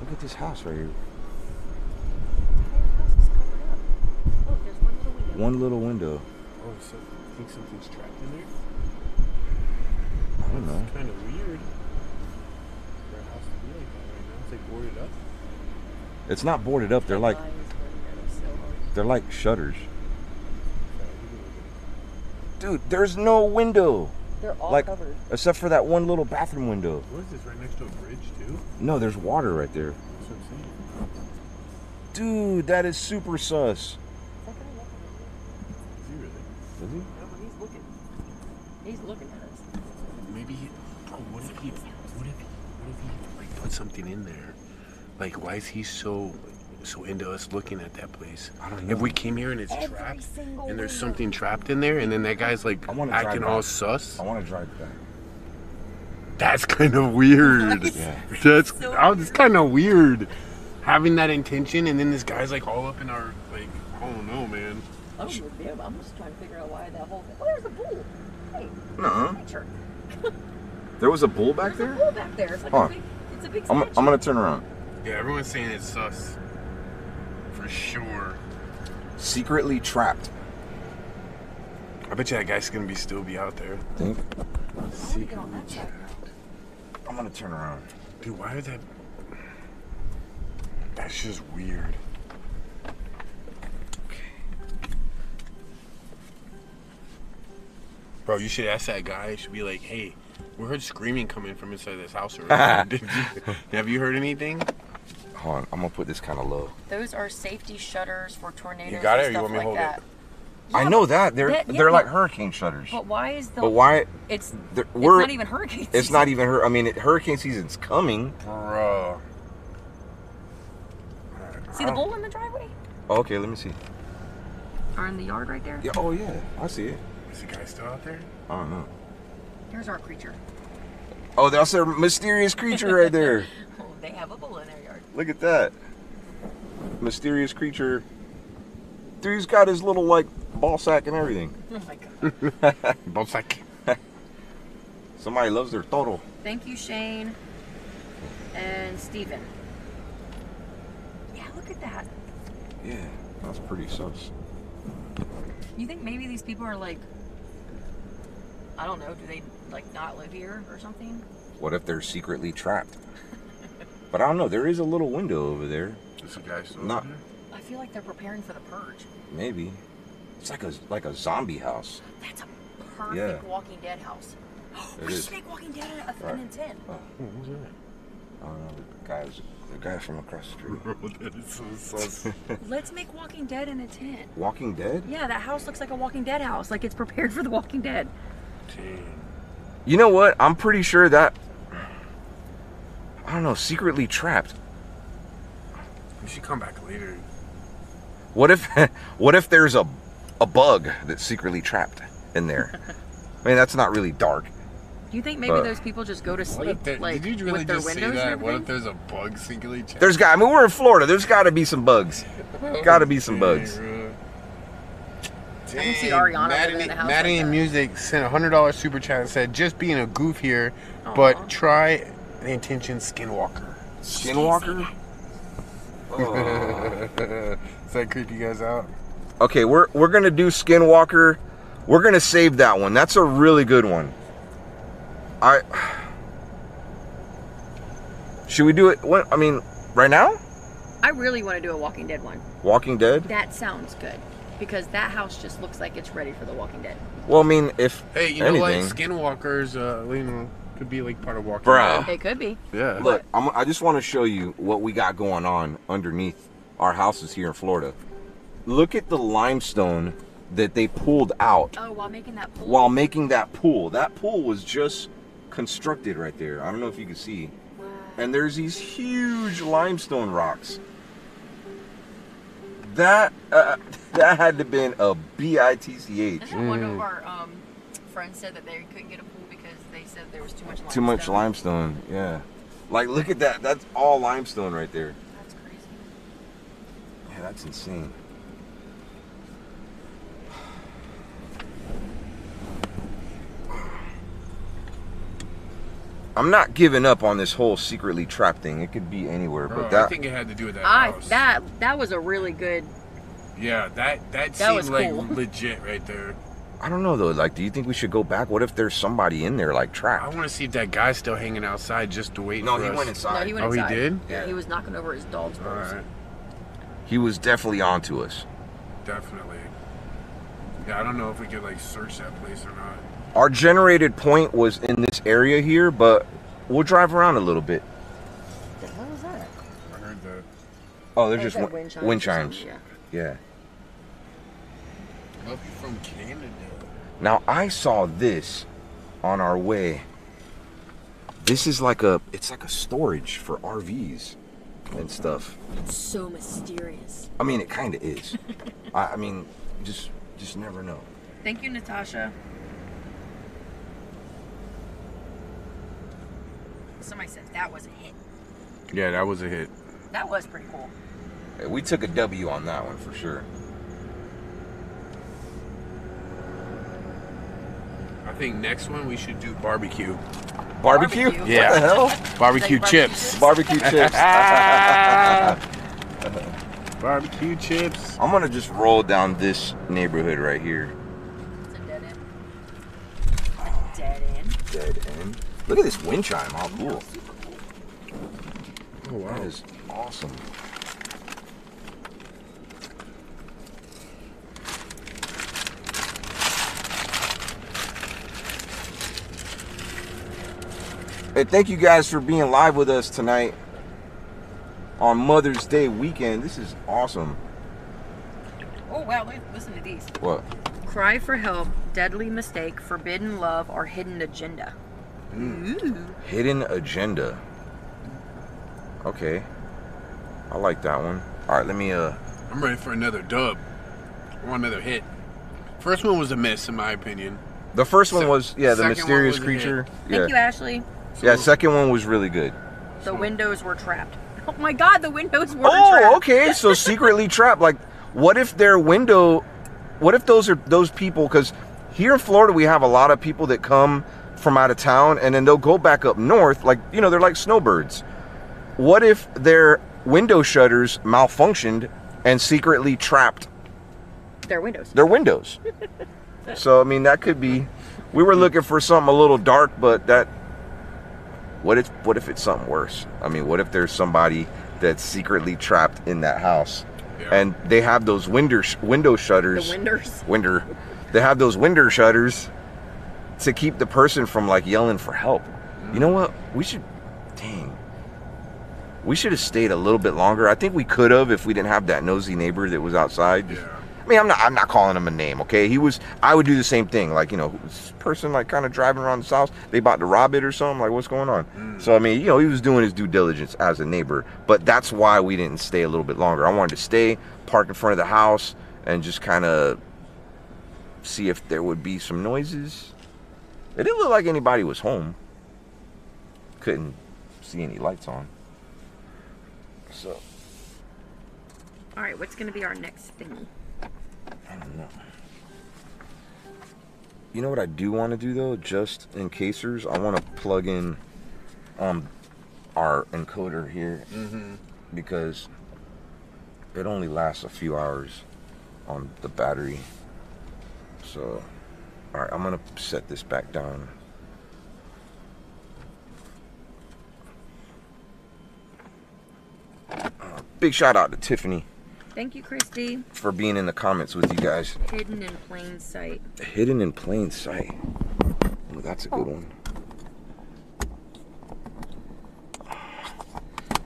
Look at this house right here.
The whole house is covered up. Look, there's one little window.
One little window.
Oh, so you think something's trapped in there?
I don't know.
Kind of weird. For a house to be like that right now. It's boarded up.
It's not boarded up. They're like
That guy is running at us so hard.
they're like shutters. Dude, there's no window
They're all
Like-
covered.
except for that one little bathroom window.
What is this right next to a bridge too?
No, there's water right there.
That's what I'm saying.
Dude, that is super sus.
Is that guy walking over
Is he really?
Is he?
No, he's looking. He's looking
put something in there? Like, why is he so so into us looking at that place?
I don't know.
If we came here and it's
Every
trapped, and there's something trapped in there, and then that guy's like
I wanna drive
acting
back.
all sus.
I want to drive back.
That's kind of weird.
Yeah.
That's
So
oh, it's kind of weird. Having that intention, and then this guy's like all up in our like. Oh no, man.
I'm with him. I'm just trying to figure out why that whole thing. Oh, there's a bull. Hey,
Nuh-uh.
picture.
There was a bull back
There's a
there?
bull back there. It's like
Huh.
a big. It's a big.
I'm. I'm gonna turn around.
Yeah, everyone's saying it's sus. For sure.
Secretly trapped.
I bet you that guy's gonna be still be out there.
Think?
How do on that side?
I'm gonna turn around.
Dude, why is that? That's just weird. Okay. Bro, you should ask that guy. You should be like, hey, we heard screaming coming from inside this house. Did you, have you heard anything?
Hold on, I'm gonna put this kind of low.
Those are safety shutters for tornadoes.
You got it, or you want me to
like
hold
that.
it?
I know that they're
that- yeah,
they're like hurricane shutters.
But why is the?
But why?
It's.
they're-
It's not even hurricane.
It's not even her. I mean, it, hurricane season's coming.
Bro.
See the bull in the driveway
Oh, okay, let me see.
or in the yard right there?
Yeah. Oh yeah, I see it.
Is the guy still out there?
I don't know.
Here's our creature.
Oh, that's a mysterious creature right there.
Oh, they have a bull in their yard.
Look at that. Mysterious creature. Dude, he's got his little like ball sack and everything.
Oh my god.
Bolsack.
Somebody loves their total.
Thank you, Shane and Steven. Yeah, look at that.
Yeah, that's pretty sus.
You think maybe these people are like, I don't know, do they like not live here or something?
What if they're secretly trapped? But I don't know. There is a little window over there.
Is the guy still
Not-
out there?
I feel like they're preparing for the purge.
Maybe. It's like a like a zombie house.
That's a perfect
Yeah.
Walking Dead house.
It
we
is.
should make Walking Dead a,
Right.
an intent.
Oh,
who's that?
I don't know. The guy was the guy from across the street.
Bro, that is so sus.
Let's make Walking Dead in a tent.
Walking Dead?
Yeah, that house looks like a Walking Dead house. Like it's prepared for the Walking Dead.
Dang.
You know what? I'm pretty sure that I don't know, secretly trapped.
We should come back later.
What if what if there's a a bug that's secretly trapped in there? I mean, that's not really dark.
Do you think maybe
But-
those people just go to sleep
there,
like
did you really
with their
just say
windows
that? What if there's a bug secretly trapped?
There's got. I mean, we're in Florida. There's got to be some bugs. gotta be some bugs.
I can see Ariana living in a house like
Maddie
that.
Music sent a hundred dollar super chat and said, "Just being a goof here, but try the intention Skinwalker."
Skinwalker.
Does that creep you guys out?
Okay, we're we're gonna do Skinwalker. We're gonna save that one. That's a really good one. I should we do it? What I mean, right now?
I really want to do a Walking Dead one.
Walking Dead.
That sounds good because that house just looks like it's ready for the Walking Dead.
Well, I mean, if
Hey, you
anything,
know what? Skinwalkers, uh, you know, could be like part of Walking
Bruh.
Dead.
It could be.
Yeah.
look, I'm, I just want to show you what we got going on underneath our houses here in Florida. Look at the limestone that they pulled out
Oh, while making that pool.
while making that pool. That pool was just constructed right there. I don't know if you can see. Wow. And there's these huge limestone rocks. That uh, that had to been a bitch.
Isn't one of our um, friends said that they couldn't get a pool because they said there was too much limestone?
Too much limestone. Yeah. Like look at that. That's all limestone right there.
That's crazy.
Yeah, that's insane. I'm not giving up on this whole secretly trapped thing. It could be anywhere,
Bro,
but
I
that
think it had to do with that
I
house.
that that was a really good.
Yeah, that that,
That
seemed like
cool.
legit right there.
I don't know though. Like, do you think we should go back? What if there's somebody in there like trapped?
I want to see if that guy's still hanging outside just to wait
No,
for
he
us.
went
No, he went
Oh, he did?
Yeah,
Yeah.
he was knocking over his dog's
All
balls.
right,
He was definitely onto us.
definitely. Yeah, I don't know if we could like search that place or not.
Our generated point was in this area here, but we'll drive around a little bit.
What the hell was that?
I heard that.
Oh, they're just
is wind chimes.
wind chimes.
Yeah.
Yeah.
Love you from Canada.
Now I saw this on our way. This is like a it's like a storage for RVs and stuff.
It's so mysterious.
I mean it kind of is. I, I mean just just never know.
Thank you, Natasha. Somebody said that was a hit.
Yeah, that was a hit.
That was pretty cool.
Hey, We took a W on that one for sure.
I think next one we should do barbecue.
Barbecue?
Barbecue.
Yeah.
What the hell?
Barbecue
Like barbecue
chips.
Barbecue chips.
Barbecue chips.
I'm gonna just roll down this neighborhood right here.
It's a dead end. Dead end.
Dead end. Look at this wind chime. How cool.
Oh
That is awesome. Hey, thank you guys for being live with us tonight on Mother's Day weekend. This is awesome.
Oh wow! Listen to these.
What?
Cry for help, deadly mistake, forbidden love, or hidden agenda. Ooh.
Hidden agenda. Okay. I like that one. All right, let me uh
I'm ready for another dub. I want another hit. First one was a miss in my opinion.
the first one
Se-
was yeah, the mysterious
was a
creature.
Thank
yeah.
you, Ashley.
Yeah, second one was really good.
The windows were trapped. Oh my God! The windows were trapped.
Oh,
trapped.
okay. So secretly trapped. Like, what if their window? What if those are those people? Because here in Florida, we have a lot of people that come from out of town, and then they'll go back up north. Like, you know, they're like snowbirds. What if their window shutters malfunctioned and secretly trapped
Their windows.
their windows? so I mean, that could be. We were looking for something a little dark, but that. What if what if it's something worse? I mean, what if there's somebody that's secretly trapped in that house,
Yeah.
and they have those window sh- window
The
shutters.
windows.
Winder, they have those window shutters to keep the person from like yelling for help. You know what? We should. Dang. We should have stayed a little bit longer. I think we could have if we didn't have that nosy neighbor that was outside.
Yeah.
I mean, I'm not I'm not calling him a name, okay? He was I would do the same thing, like you know, this person like kind of driving around this house, they about to rob it or something, like what's going on? Mm. So I mean, you know, he was doing his due diligence as a neighbor, but that's why we didn't stay a little bit longer. I wanted to stay, park in front of the house, and just kind of see if there would be some noises. It didn't look like anybody was home. Couldn't see any lights on. So
All right, what's gonna be our next thing?
I don't know. You know what I do want to do though, just in casers, I want to plug in um our encoder here
Mm-hmm.
because it only lasts a few hours on the battery. So, all right, I'm gonna set this back down. Uh, big shout out to Tiffany
Thank you, Christy.
for being in the comments with you guys.
Hidden in plain sight.
Hidden in plain sight. Oh, that's a good one.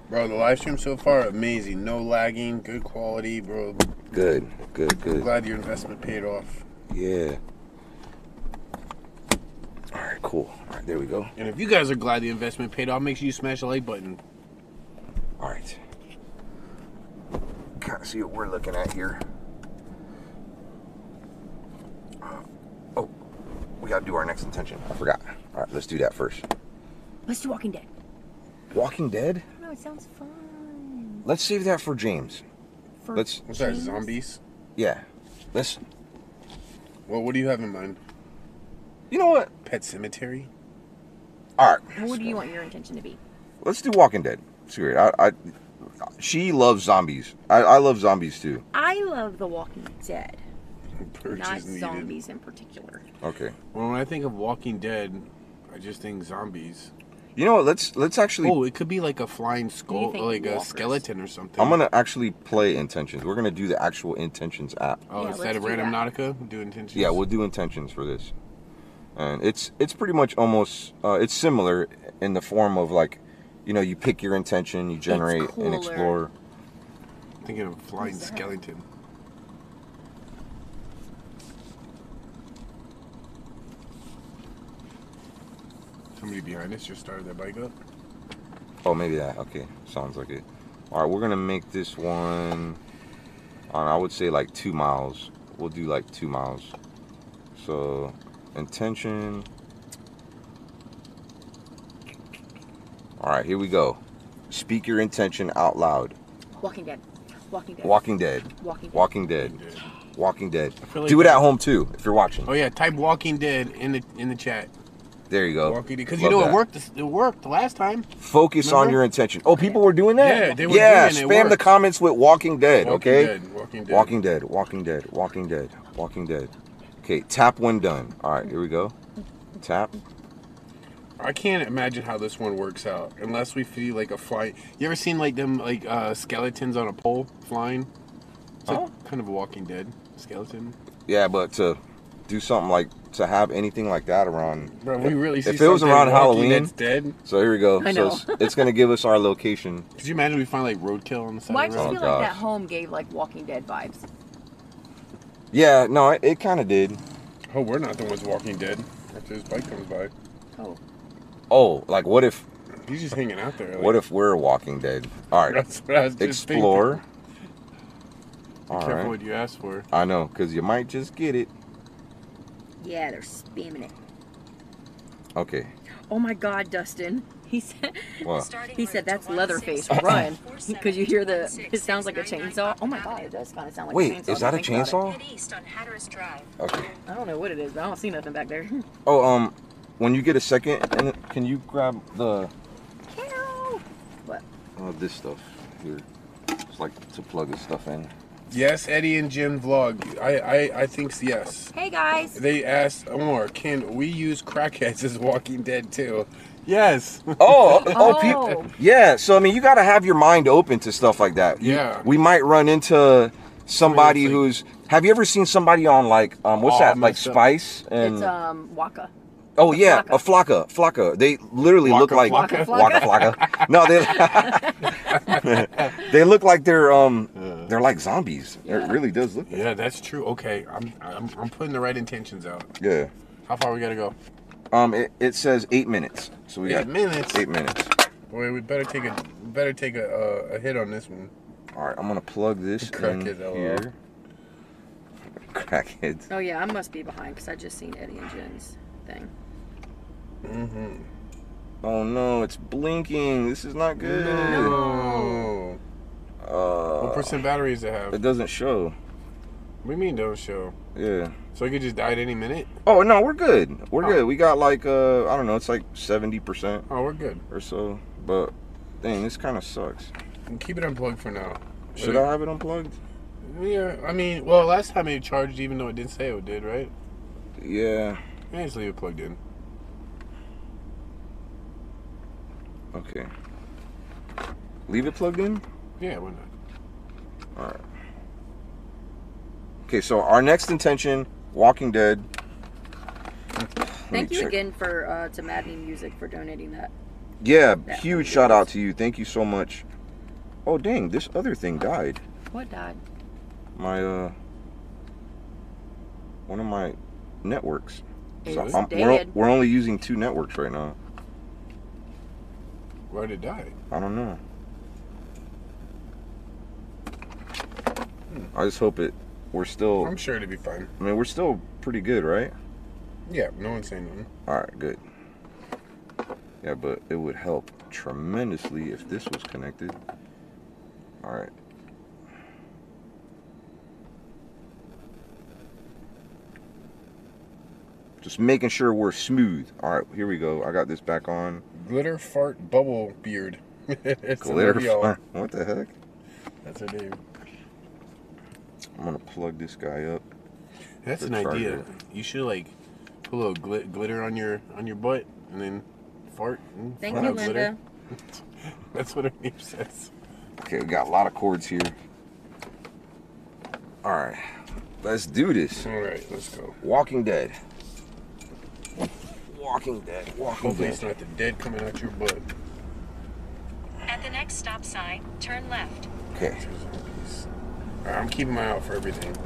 Bro, the live stream so far amazing. No lagging, good quality, bro.
Good, good, good.
Glad your investment paid off.
Yeah. All right, cool. All right, there we go.
And if you guys are glad the investment paid off, make sure you smash the like button.
All right. Kind of see what we're looking at here. Uh, oh, we got to do our next intention. I forgot. All right, let's do that first.
Let's do Walking Dead.
Walking Dead.
No, it sounds fun.
Let's save that for James.
For
Let's-
What's that, zombies?
Yeah. Let's.
Well, what do you have in mind?
You know what?
Pet Cemetery?
All right.
What do you want your intention to be?
Let's do Walking Dead. Screw it. I, I, she loves zombies. I, I love zombies too.
I love The Walking Dead,
Purchase
not
needed.
zombies in particular.
Okay.
Well, when I think of Walking Dead, I just think zombies.
You know what? Let's let's actually.
Oh, it could be like a flying skull,
think
like a skeleton or something.
I'm gonna actually play intentions. We're gonna do the actual intentions app.
Oh,
Yeah,
instead of random
that.
Nautica, do intentions.
Yeah, we'll do intentions for this, and it's it's pretty much almost uh, it's similar in the form of like, you know, you pick your intention, you generate and
cooler.
explore.
thinking of flying skeleton. Somebody behind us just started their bike up.
Oh, maybe that. Okay, sounds like it. All right, we're gonna make this one. Uh, I would say like two miles. We'll do like two miles. So, intention. All right, here we go. Speak your intention out loud.
Walking Dead. Walking Dead.
Walking Dead.
Walking Dead.
Walking Dead. Walking Dead.
like
Do it
that-
at home too if you're watching.
Oh yeah, type Walking Dead in the in the chat.
There you go.
Because you know
that.
it worked. It worked the last time.
Focus on your intention. Oh, people were doing that.
Yeah, they were
Yeah,
doing it. It
spam the comments with Walking Dead.
Walking
okay.
Dead, Walking Dead.
Walking Dead. Walking Dead. Walking Dead. Walking Dead. Okay, tap when done. All right, here we go. Tap.
I can't imagine how this one works out unless we feel like a fly. You ever seen like them like uh, skeletons on a pole flying? It's like
Oh.
kind of a Walking Dead skeleton.
Yeah, but to do something like to have anything like that around.
Bro, we really see
If it was around Halloween-
it's dead.
So here we go.
I
So it's, it's gonna give us our location.
Could you imagine we find like roadkill on the side
Well, I
of
just
the
Oh,
road?
feel like that home gave like Walking Dead vibes.
Yeah, no, it, it kind of did.
Oh, we're not the ones Walking Dead. After his bike comes by,
Oh.
Oh, like what if
he's just hanging out there. Like,
what if we're Walking Dead? All right,
That's what I was just thinking.
explore.
Be
All
careful
right.
what you ask for.
I know, cause you might just get it.
Yeah, they're spamming it.
Okay.
Oh my God, Dustin. He said.
What?
He said that's Leatherface.
160,
Run.
47,
Because you hear the. It sounds like a
99
chainsaw. Oh my God, it does kind of sound like
Wait,
a chainsaw.
Wait, is that a
when you think about
chainsaw?
Head east on Hatteras Drive.
Okay.
I don't know what it is, but I don't see nothing back there.
Oh, um, when you get a second, can you grab the
Carol! What?
uh, this stuff here? It's like to plug this stuff in.
Yes, Eddie and Jim vlog. I I, I think yes.
Hey guys.
They asked Omar, can we use crackheads as Walking Dead too? Yes.
Oh, oh,
Oh.
people. Yeah. So I mean, you got to have your mind open to stuff like that. You-
Yeah.
We might run into somebody
like-
who's. Have you ever seen somebody on like um what's
All
that like
messed up.
Spice and
It's um Waka.
oh yeah
Flocka.
a flocka flocka. They literally look like
Flocka?
waka flocka. No, they they look like they're um they're like zombies.
Yeah.
It really does look.
Yeah, that's true. Okay, I'm, I'm I'm putting the right intentions out.
Yeah.
How far we gotta go?
Um, it, it says eight minutes, so we
Eight
got
minutes.
eight minutes.
Boy, we better take a we better take a, a, a hit on this one.
All right, I'm gonna plug this in
Crackhead, LOL.
here. Crackheads.
Oh yeah, I must be behind because I just seen Eddie and Jen's thing.
Mm-hmm.
Oh no, it's blinking. This is not good.
No.
Uh,
What percent battery does it have?
it doesn't show.
What do you mean don't show?
Yeah.
So it could just die at any minute?
Oh no, we're good. We're
Oh.
good. We got like uh, I don't know, it's like seventy percent
Oh, we're good.
or so. But dang, this kind of sucks.
Keep it unplugged for now.
Should
Let
I have it unplugged?
Yeah, I mean, well, last time it charged, even though it didn't say it did, right?
Yeah.
Yeah, just leave it plugged in.
Okay. Leave it plugged in.
Yeah, why not?
All right. Okay, so our next intention, Walking Dead.
Thank you
check.
again for uh, to Madden Music for donating that.
Yeah,
That
huge shout out to you. Thank you so much. Oh dang, this other thing died.
What died?
My uh one of my networks.
It's
I'm- we're,
dead.
we're only using two networks right now.
Why did it die?
I don't know. I just hope it we're still
I'm sure it'll be fine.
I mean we're still pretty good, right?
Yeah, no one's saying nothing.
Alright, good. Yeah, but it would help tremendously if this was connected. Alright. Just making sure we're smooth. Alright, here we go. I got this back on.
Glitter fart bubble beard.
Glitter fart. What the heck?
That's her name.
I'm gonna plug this guy up.
That's an
charger.
idea. You should like put a little glit- glitter on your on your butt and then fart. and
Thank
fart
you,
out.
Linda.
That's what her name says.
Okay, we got a lot of cords here. Alright. Let's do this.
All right, let's go.
Walking Dead. Walking Dead. Walking
Hopefully,
Dead.
it's not the dead coming out your butt.
At the next stop sign, turn left.
Okay.
All right, I'm keeping my eye out for everything.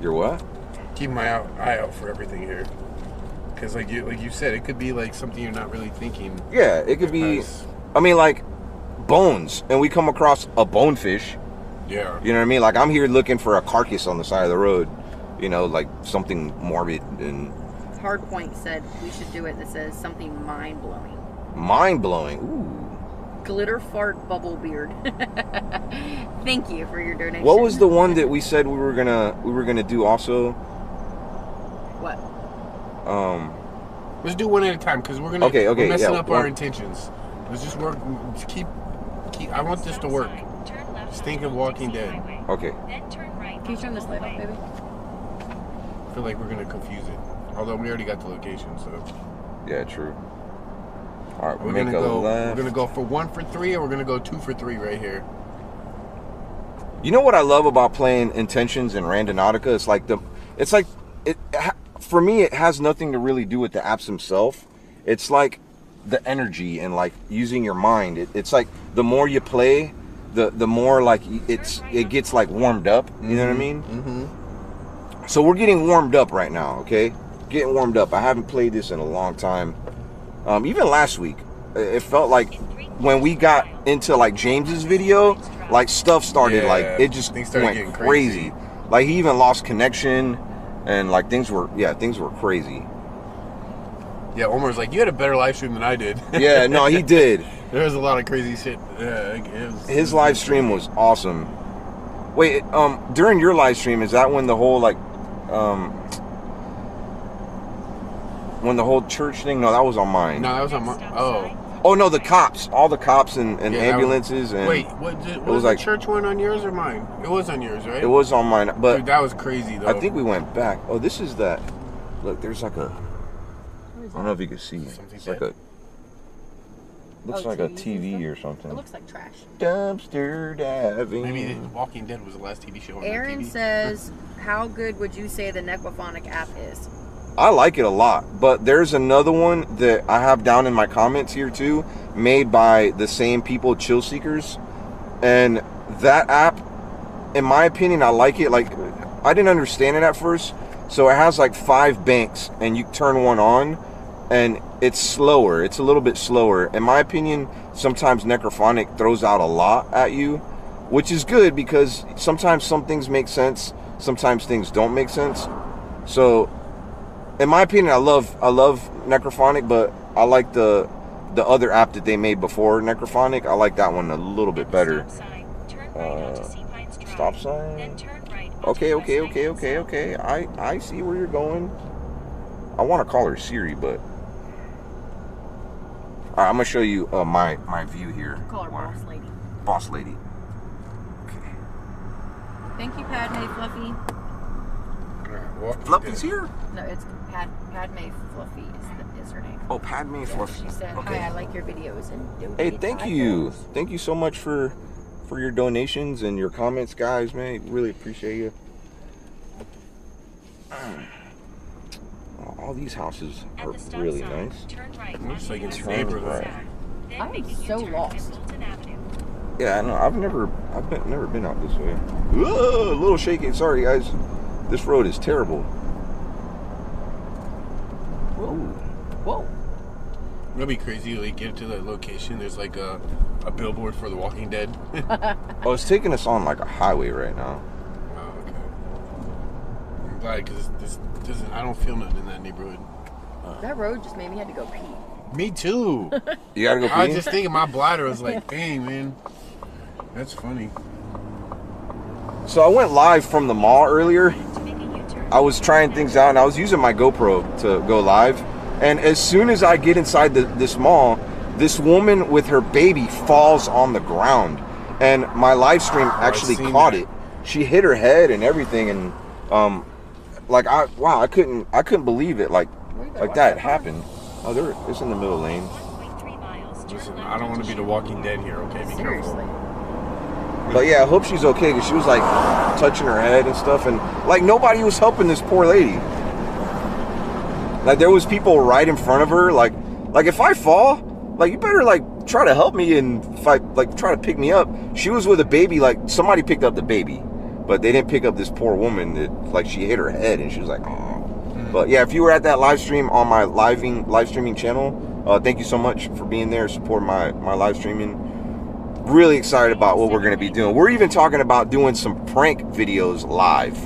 You're what?
Keeping my out, eye out for everything here. Cause like you like you said, it could be like something you're not really thinking.
Yeah, it could be.
Because-
I mean, like bones, and we come across a bonefish.
Yeah.
You know what I mean? Like I'm here looking for a carcass on the side of the road. You know, like something morbid and
Hardpoint said we should do it that says something mind blowing.
mind blowing. Ooh.
Glitter fart bubble beard. Thank you for your donation.
What was the one that we said we were gonna we were gonna do also?
What?
Um.
Let's do one at a time because we're gonna.
Okay, okay,
We're messing
yeah,
up
one-
our intentions. Let's just work. Just keep. Keep. I want this to work. Just think of Walking
Dixie
Dead.
Okay.
Then turn right.
Can you turn this light off, baby?
I feel like we're gonna confuse it. Although we already got the location, so
Yeah, true. All right,
we're gonna go.
left.
We're gonna go for one for three, or we're gonna go two for three right here.
You know what I love about playing Intentions and Randonautica? It's like the, it's like it for me. It has nothing to really do with the apps themselves. It's like the energy and like using your mind. It, it's like the more you play, the the more like it's it gets like warmed up. You know what I mean?
Mm-hmm.
So we're getting warmed up right now. Okay, getting warmed up. I haven't played this in a long time. Um, even last week, it felt like when we got into like James's video, like stuff started
Yeah,
like it just
started
went crazy.
crazy.
Like he even lost connection, and like things were yeah things were crazy.
Yeah, Omar's like, you had a better live stream than I did.
Yeah, no, he did.
there was a lot of crazy shit. Yeah, was,
His live stream was awesome. Wait, um, during your live stream, is that when the whole like, um, when the whole church thing? No, that was on mine.
No, that was on my. Oh,
Oh no, the cops, all the cops and, and
Yeah, that was-
ambulances and
wait, what? Did, was,
was
the
like-
church one on yours or mine? It was on yours, right?
it was on mine. But
Dude, that was crazy though.
I think we went back. Oh, this is that. Look, there's like a. I don't know if you can see.
Something
It's like a. Looks
Oh,
like a TV or something.
It looks like trash.
Dumpster diving.
maybe Walking Dead was the last TV show on
Aaron
TV.
says, "How good would you say the Necrophonic app is?"
I like it a lot, but there's another one that I have down in my comments here too, made by the same people, Chill Seekers, and that app in my opinion, I like it. Like, I didn't understand it at first. So it has like five banks, and you turn one on, and it's slower. It's a little bit slower. In my opinion, sometimes Necrophonic throws out a lot at you, which is good because sometimes some things make sense, sometimes things don't make sense. So, in my opinion, I love I love Necrophonic, but I like the the other app that they made before Necrophonic. I like that one a little bit better.
Stop sign, turn right
Uh,
onto Sea Pines Drive.
stop sign?
Then turn right onto
Okay, okay, okay, okay, okay. I I see where you're going. I want to call her Siri, but All right, I'm gonna show you uh, my my view here.
Call her boss lady.
Boss lady. Okay.
Thank you, Padme Fluffy.
Alright, Walking
Fluffy's here.
No, it's Pad Padme Fluffy is, the, is her name.
Oh, Padme Fluffy.
She said,
Okay.
"Hi, I like your videos." And
Hey, thank
five
you.
dollars.
Thank you so much for for your donations and your comments, guys. Man, really appreciate you. All these houses are
the
really
sign,
nice.
turn right
Looks like it's neighborhood.
19th South. Then
I'm so lost.
at Bolton Avenue.
Yeah, I know. I've never, I've been, never been out this way. Whoa, a little shaky. Sorry, guys. This road is terrible. Whoa.
Whoa.
It'll be crazy. Like get to the location. There's like a, a billboard for The Walking Dead.
Oh, it's taking us on like a highway right now.
Oh, okay. I'm glad because this doesn't. I don't feel nothing in that neighborhood. Uh.
That road just made me had to go pee.
Me too.
You gotta go
I was just thinking my bladder was like, dang man, that's funny.
So I went live from the mall earlier.
To make a U-turn.
I was trying things out and I was using my GoPro to go live. And as soon as I get inside the, this mall, this woman with her baby falls on the ground. And my live stream actually caught
that.
it. She hit her head and everything and um like I wow, I couldn't I couldn't believe it like
Where you better
like that
that
happened. Oh, there it's in the middle lane.
1.3 miles.
Listen, I don't want to be the Walking Dead here. Okay, be
Seriously.
careful.
But yeah, I hope she's okay because she was like touching her head and stuff, and like nobody was helping this poor lady. Like there was people right in front of her. Like, like if I fall, like you better like try to help me and if I like try to pick me up. She was with a baby. Like somebody picked up the baby, but they didn't pick up this poor woman that like she hit her head and she was like, oh. But yeah, if you were at that live stream on my living live streaming channel, uh, thank you so much for being there, support my my live streaming really excited about what we're going to be doing. We're even talking about doing some prank videos live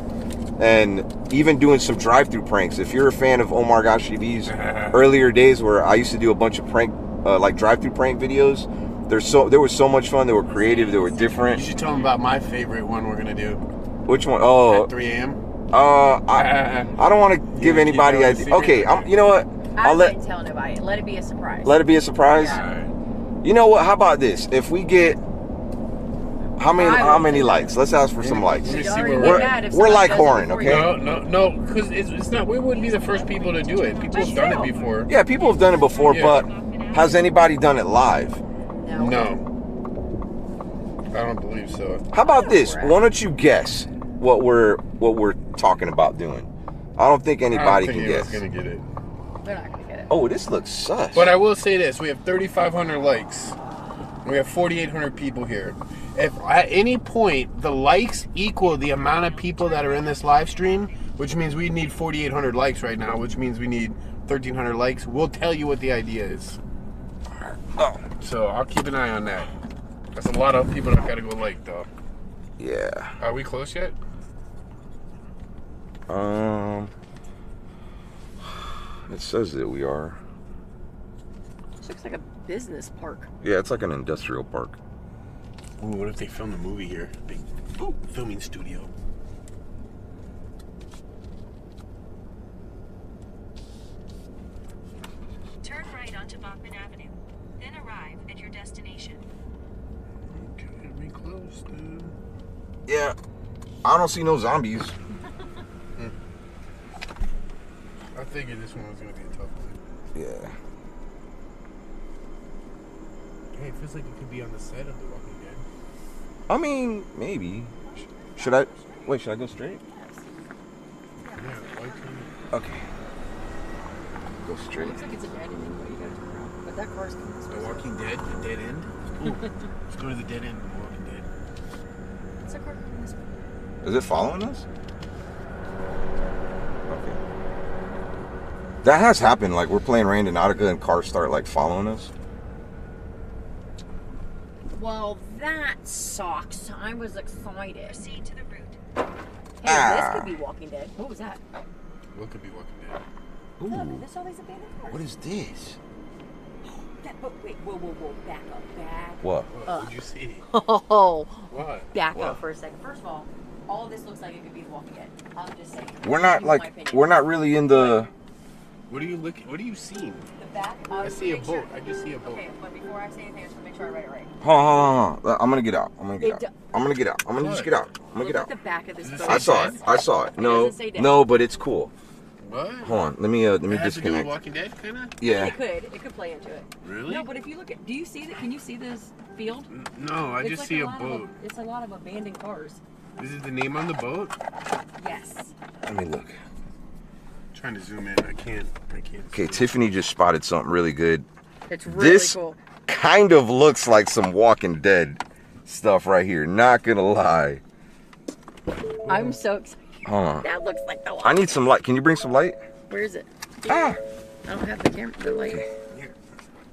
and even doing some drive-through pranks. If you're a fan of Omar Gosh TV's earlier days where I used to do a bunch of prank uh, like drive-through prank videos, there's so there was so much fun. They were creative, they were different.
You should tell them about my favorite one we're gonna do
Which one? Oh,
at 3 a.m.
uh I I don't want to give
You- you
anybody
know
idea. Okay, I'm, you know what?
I
I'll let
wouldn't tell nobody. Let it be a surprise.
let it be a surprise.
Yeah.
You know what? How about this? If we get how many
I
how
would
many likes? Let's ask for some likes.
Let me
You'd
see
already
where we're-
mad if
we're
somebody
like
does it
Horan,
before
okay?
No, no, no, because it's, it's not. We wouldn't be the first people to do it. People have done it before.
Yeah, people have done it before,
Yeah.
but has anybody done it live?
No.
No, I don't believe so.
How about this? Why don't you guess what we're what we're talking about doing? I don't think
I don't
anybody
think
can
anyone's
guess.
gonna get it.
They're not gonna get it.
Oh, this looks sus.
But I will say this: we have 3,500 likes. We have 4,800 people here. If at any point the likes equal the amount of people that are in this live stream, which means we need 4,800 likes right now, which means we need 1,300 likes, we'll tell you what the idea is.
oh,
So I'll keep an eye on that. That's a lot of people that gotta go like though.
yeah.
Are we close yet?
Um, it says that we are.
This looks like a business park.
Yeah, it's like an industrial park.
Ooh, what if they filmed a movie here? Big ooh, filming studio.
Turn right onto Bachman Avenue. Then arrive at your destination.
Okay, we close, dude.
Yeah, I don't see no zombies.
I figured this one was gonna be a tough one.
Yeah.
Hey, it feels like it could be on the set of The Walking Dead.
I mean, maybe. Should I? Wait, should I go straight?
Yeah, why can't
Okay. Go straight.
It
straight.
looks like it's a dead end anyway. You gotta turn around. But that car's coming this
The
way.
Walking Dead, the dead end. Ooh, let's go to the dead end of The Walking Dead.
What's that car coming this way?
Is it following us? Okay. That has happened. Like we're playing Randonautica and cars start like following us.
Well, that sucks. I was excited.
Proceed to the route.
Hey,
Ah.
this could be Walking Dead. What was that?
What could be Walking Dead?
Ooh,
There's all these abandoned cars.
what is this?
That, but wait, whoa, whoa, whoa, back up, back.
What?
What
Uh.
would you see?
Oh,
What?
back
What?
up for a second. First of all, all this looks like it could be The Walking Dead. I'm just saying.
We're not
You know my
like we're not really in the.
What are you looking? What are you seeing?
The back.
I
was
see a
make sure-
boat. I just see a boat.
Okay, but before I say anything, I just want to make sure I read it right.
Hold on, hold on, hold on. I'm gonna get out. I'm gonna get
It
out.
do-
I'm gonna get out. I'm gonna just get out. I'm gonna
Look
get out.
the back of this boat.
I saw it. I saw it. No,
doesn't say dead.
no, but it's cool.
What?
Hold on. Let me uh, let me
It has to do with. Walking Dead, kind of.
Yeah.
It could. It could play into it.
Really?
No, but if you look at, do you see that? Can you see this field?
No, I
It's
just
like
see a
lot of
boat.
it's a lot of abandoned cars.
This is the name on the boat.
Yes.
Let me look.
Trying to zoom in. I can't. I can't.
Okay. Tiffany just spotted something really good.
It's really
This-
cool.
Kind of looks like some Walking Dead stuff right here. Not gonna lie.
I'm so excited.
Hold on.
That looks like the
I need some light. Can you bring some light?
Where is it?
Ah.
I don't have the camera. The light.
Here,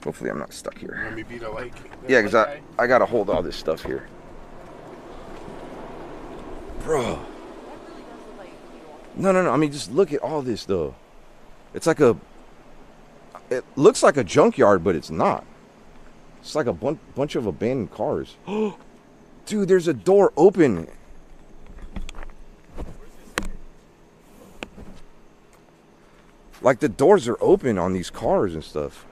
Hopefully I'm not stuck here.
let me be the light. the
Yeah, because I. I gotta hold all this stuff here. Bro. No, no, no. I mean, just look at all this, though. It's like a. It looks like a junkyard, but it's not. It's like a bun- bunch of abandoned cars. Dude, there's a door open. Like the doors are open on these cars and stuff.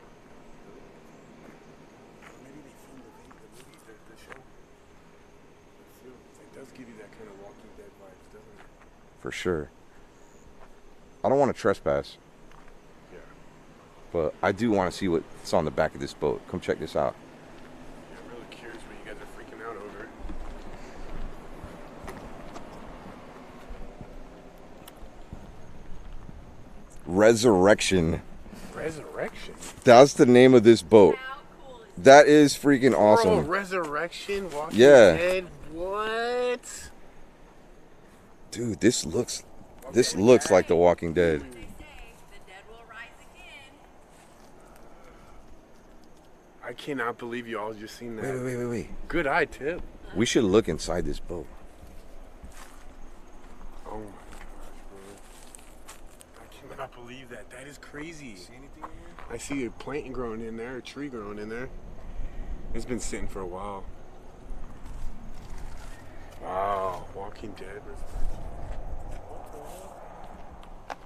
For sure. I don't want to trespass,
Yeah.
but I do want to see what's on the back of this boat. Come check this out.
Yeah, I'm really curious what you guys are freaking out over.
Resurrection.
Resurrection.
That's the name of this boat. That is freaking
Bro,
awesome.
Resurrection. Walking
Yeah.
Dead. What?
Dude, this looks this looks like The Walking Dead.
I cannot believe you all just seen that.
Wait, wait, wait, wait, wait.
Good eye tip.
We should look inside this boat.
Oh my gosh, bro. I cannot believe that. That is crazy. See anything in here? I see a plant growing in there, a tree growing in there. It's been sitting for a while. Wow, Walking Dead.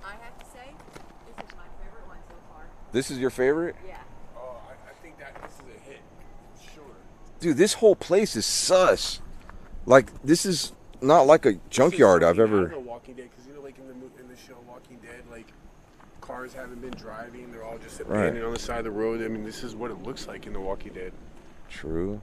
I have to say, this is my favorite one so far.
This is your favorite?
Yeah.
Oh, I, I think that this is a hit. Sure.
Dude, this whole place is sus. Like this is not like a junkyard I've
This is something
ever
out of Walking Dead, because you know, like in the mo- in the show Walking Dead, like cars haven't been driving; they're all just
Right.
on the side of the road. I mean, this is what it looks like in the Walking Dead.
True.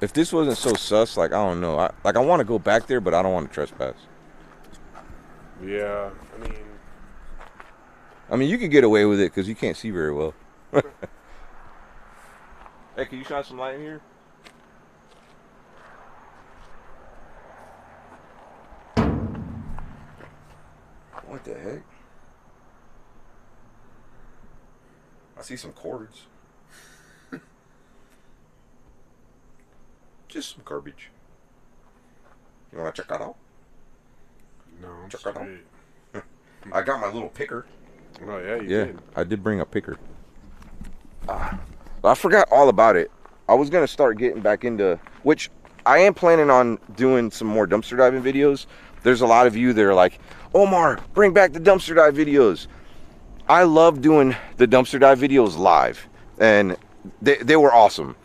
If this wasn't so sus, like I don't know, I, like I want to go back there, but I don't want to trespass.
Yeah, I mean,
I mean, you could get away with it because you can't see very well. hey, can you shine some light in here? What the heck? I see some cords. Just some garbage. You want to check that out?
no, I'm
Check it out. I got my little picker.
Oh yeah, you
Yeah,
did.
I did bring a picker. Ah, I forgot all about it. I was gonna start getting back into which I am planning on doing some more dumpster diving videos. There's a lot of you that are like, Omar, bring back the dumpster dive videos. I love doing the dumpster dive videos live, and they, they were awesome.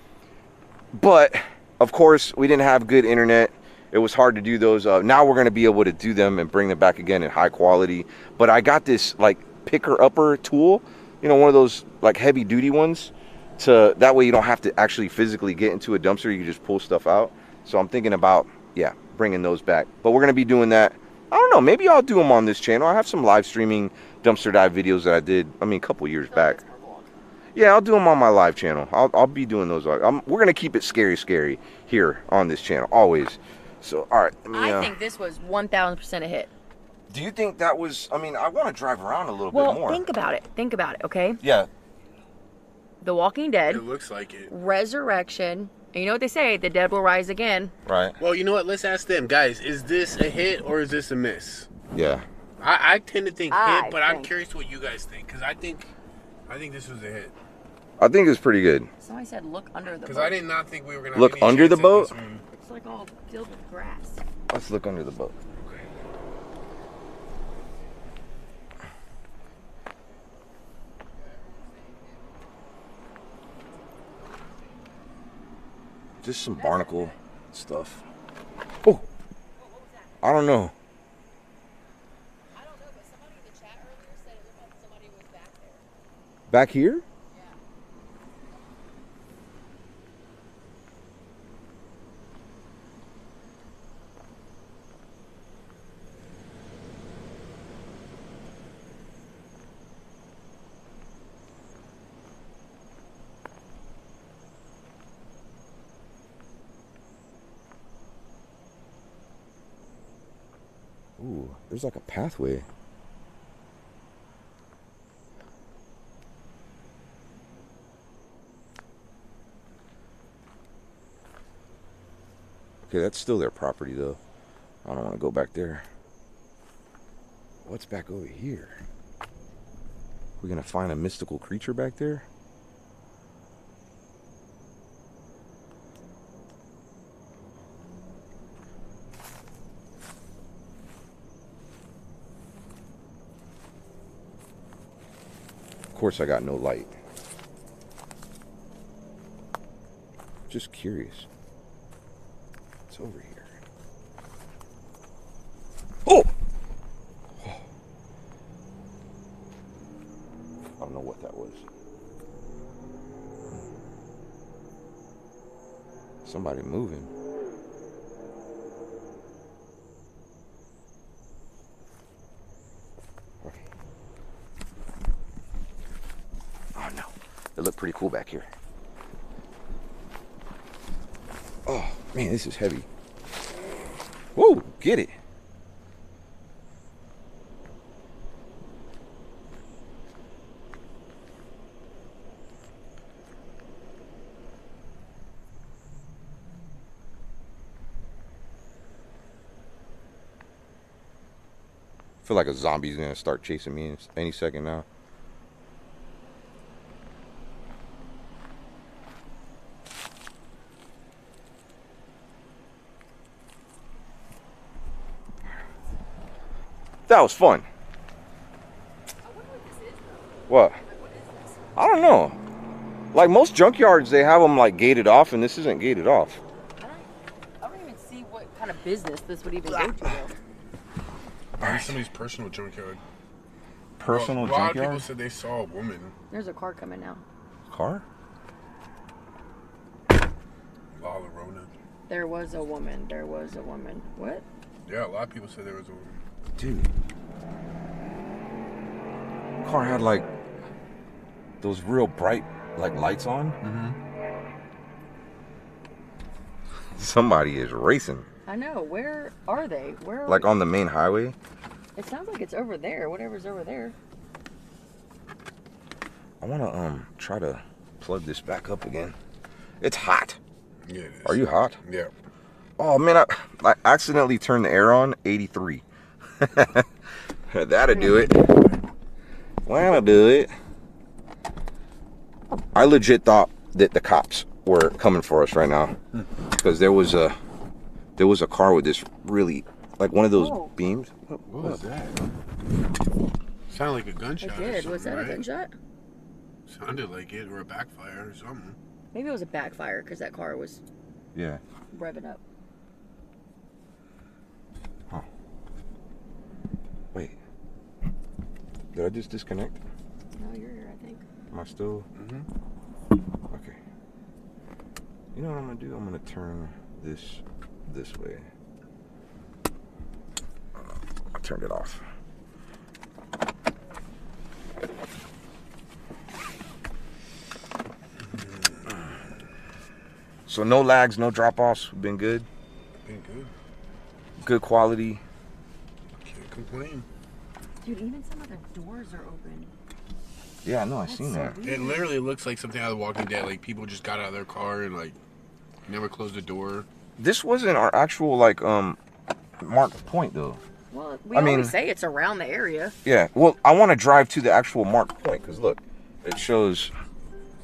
But of course, we didn't have good internet. It was hard to do those. Uh, now we're going to be able to do them and bring them back again in high quality. But I got this like picker upper tool, you know, one of those like heavy duty ones. To that way you don't have to actually physically get into a dumpster. You just pull stuff out. So I'm thinking about yeah, bringing those back. But we're gonna be doing that. I don't know. Maybe I'll do them on this channel. I have some live streaming dumpster dive videos that I did. I mean, a couple years back. Yeah, I'll do them on my live channel. I'll, I'll be doing those. I'm, we're gonna keep it scary, scary here on this channel always. So, all right. Let me,
I
uh,
think this was 1000% a hit.
Do you think that was? I mean, I want to drive around a little bit
Well,
more.
think about it. Think about it, okay?
yeah.
The Walking Dead,
It looks like it.
Resurrection, and you know what they say? The dead will rise again.
Right.
Well, you know what? Let's ask them, guys. Is this a hit or is this a miss?
Yeah.
I, I tend to think
I
hit, but I'm curious what you guys think because I think, I think this was a hit
I think it's pretty good.
Somebody said look under the
because
boat.
I did not think we were gonna
Look
have any
under the boat?
It's like all filled with grass.
Let's look under the boat. Just some barnacle stuff. Oh, I don't know.
I don't know, but somebody in the chat earlier said it looked like somebody was back there.
Back here? Ooh, there's like a pathway. Okay, that's still their property though. I don't want to go back there. What's back over here? We're gonna find a mystical creature back there? Course, I got no light. Just curious. It's over here. Oh! I don't know what that was. Somebody moving. Okay. Oh no. It looked pretty cool back here. Oh man, this is heavy. Whoa, get it. Feel like a zombie's gonna start chasing me any second now. That was fun. What? I don't know. Like most junkyards, they have them like gated off, and this isn't gated off.
I don't, I don't even see what kind of business this would even go to. though.
Maybe somebody's personal junkyard.
Personal
Well, a lot of people
junkyard
said they saw a woman.
There's a car coming now.
car.
La Llorona.
There was a woman. There was a woman. What?
Yeah, a lot of people said there was a woman.
Dude. Car had like those real bright like lights on. Mm-hmm. Somebody is racing.
I know. Where are they? Where? Are
Like
we?
on the main highway.
It sounds like it's over there. Whatever's over there.
I wanna um try to plug this back up again. It's hot.
Yeah, it is.
Are you hot?
Yeah.
Oh man, I, I accidentally turned the air on 83. That'll do it. That'll do it. I legit thought that the cops were coming for us right now because there was a there was a car with this really like one of those
Oh.
beams.
What was that? Sounded like a gunshot.
It
or
did. Was that
something,
a gunshot?
Sounded like it, or a backfire, or something.
Maybe it was a backfire because that car was
Yeah.
revving up.
Wait. Did I just disconnect?
No, you're here. I think.
Am I still?
Mm-hmm.
Okay. You know what I'm gonna do? I'm gonna turn this this way. I turned it off. So no lags, no drop offs. Been good.
Been good.
Good quality.
Can't complain.
Dude, even some of the doors are open.
Yeah, I know. I
That's
seen
so
that.
weird.
It literally looks like something out of The Walking Dead. Like people just got out of their car and like never closed the door.
This wasn't our actual like um marked point though.
Well, we
I mean-
always say it's around the area.
Yeah. Well, I want to drive to the actual marked point because look, it shows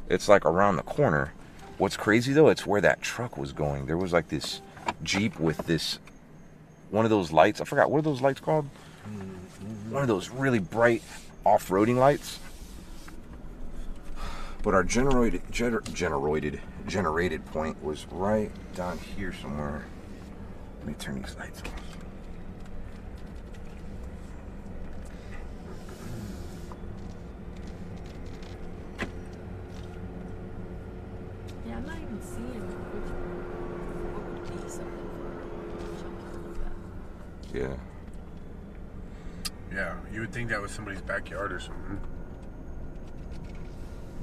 it's like around the corner. What's crazy though, it's where that truck was going. There was like this Jeep with this one of those lights. I forgot what are those lights called? One of those really bright off-roading lights. But our generated gener, generated generated point was right down here somewhere. Let me turn these lights off.
Yeah, I'm not even seeing which what would be something for chunky like that.
Yeah.
Yeah, you would think that was somebody's backyard or something.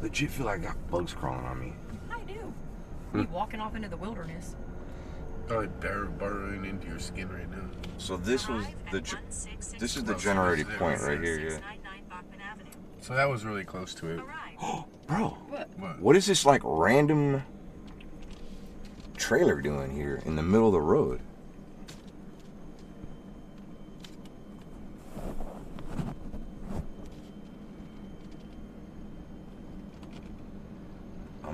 Legit feel like I got bugs crawling on me.
I do.
Hmm.
You walking off into the wilderness.
Probably bur- burrowing into your skin right now.
So this was the
at
ge-
166
this is the
Oh,
generated
this
point right here, yeah.
699 Bachman Avenue.
So that was really close to it.
Bro,
What?
What?
what is this like random trailer doing here in the middle of the road?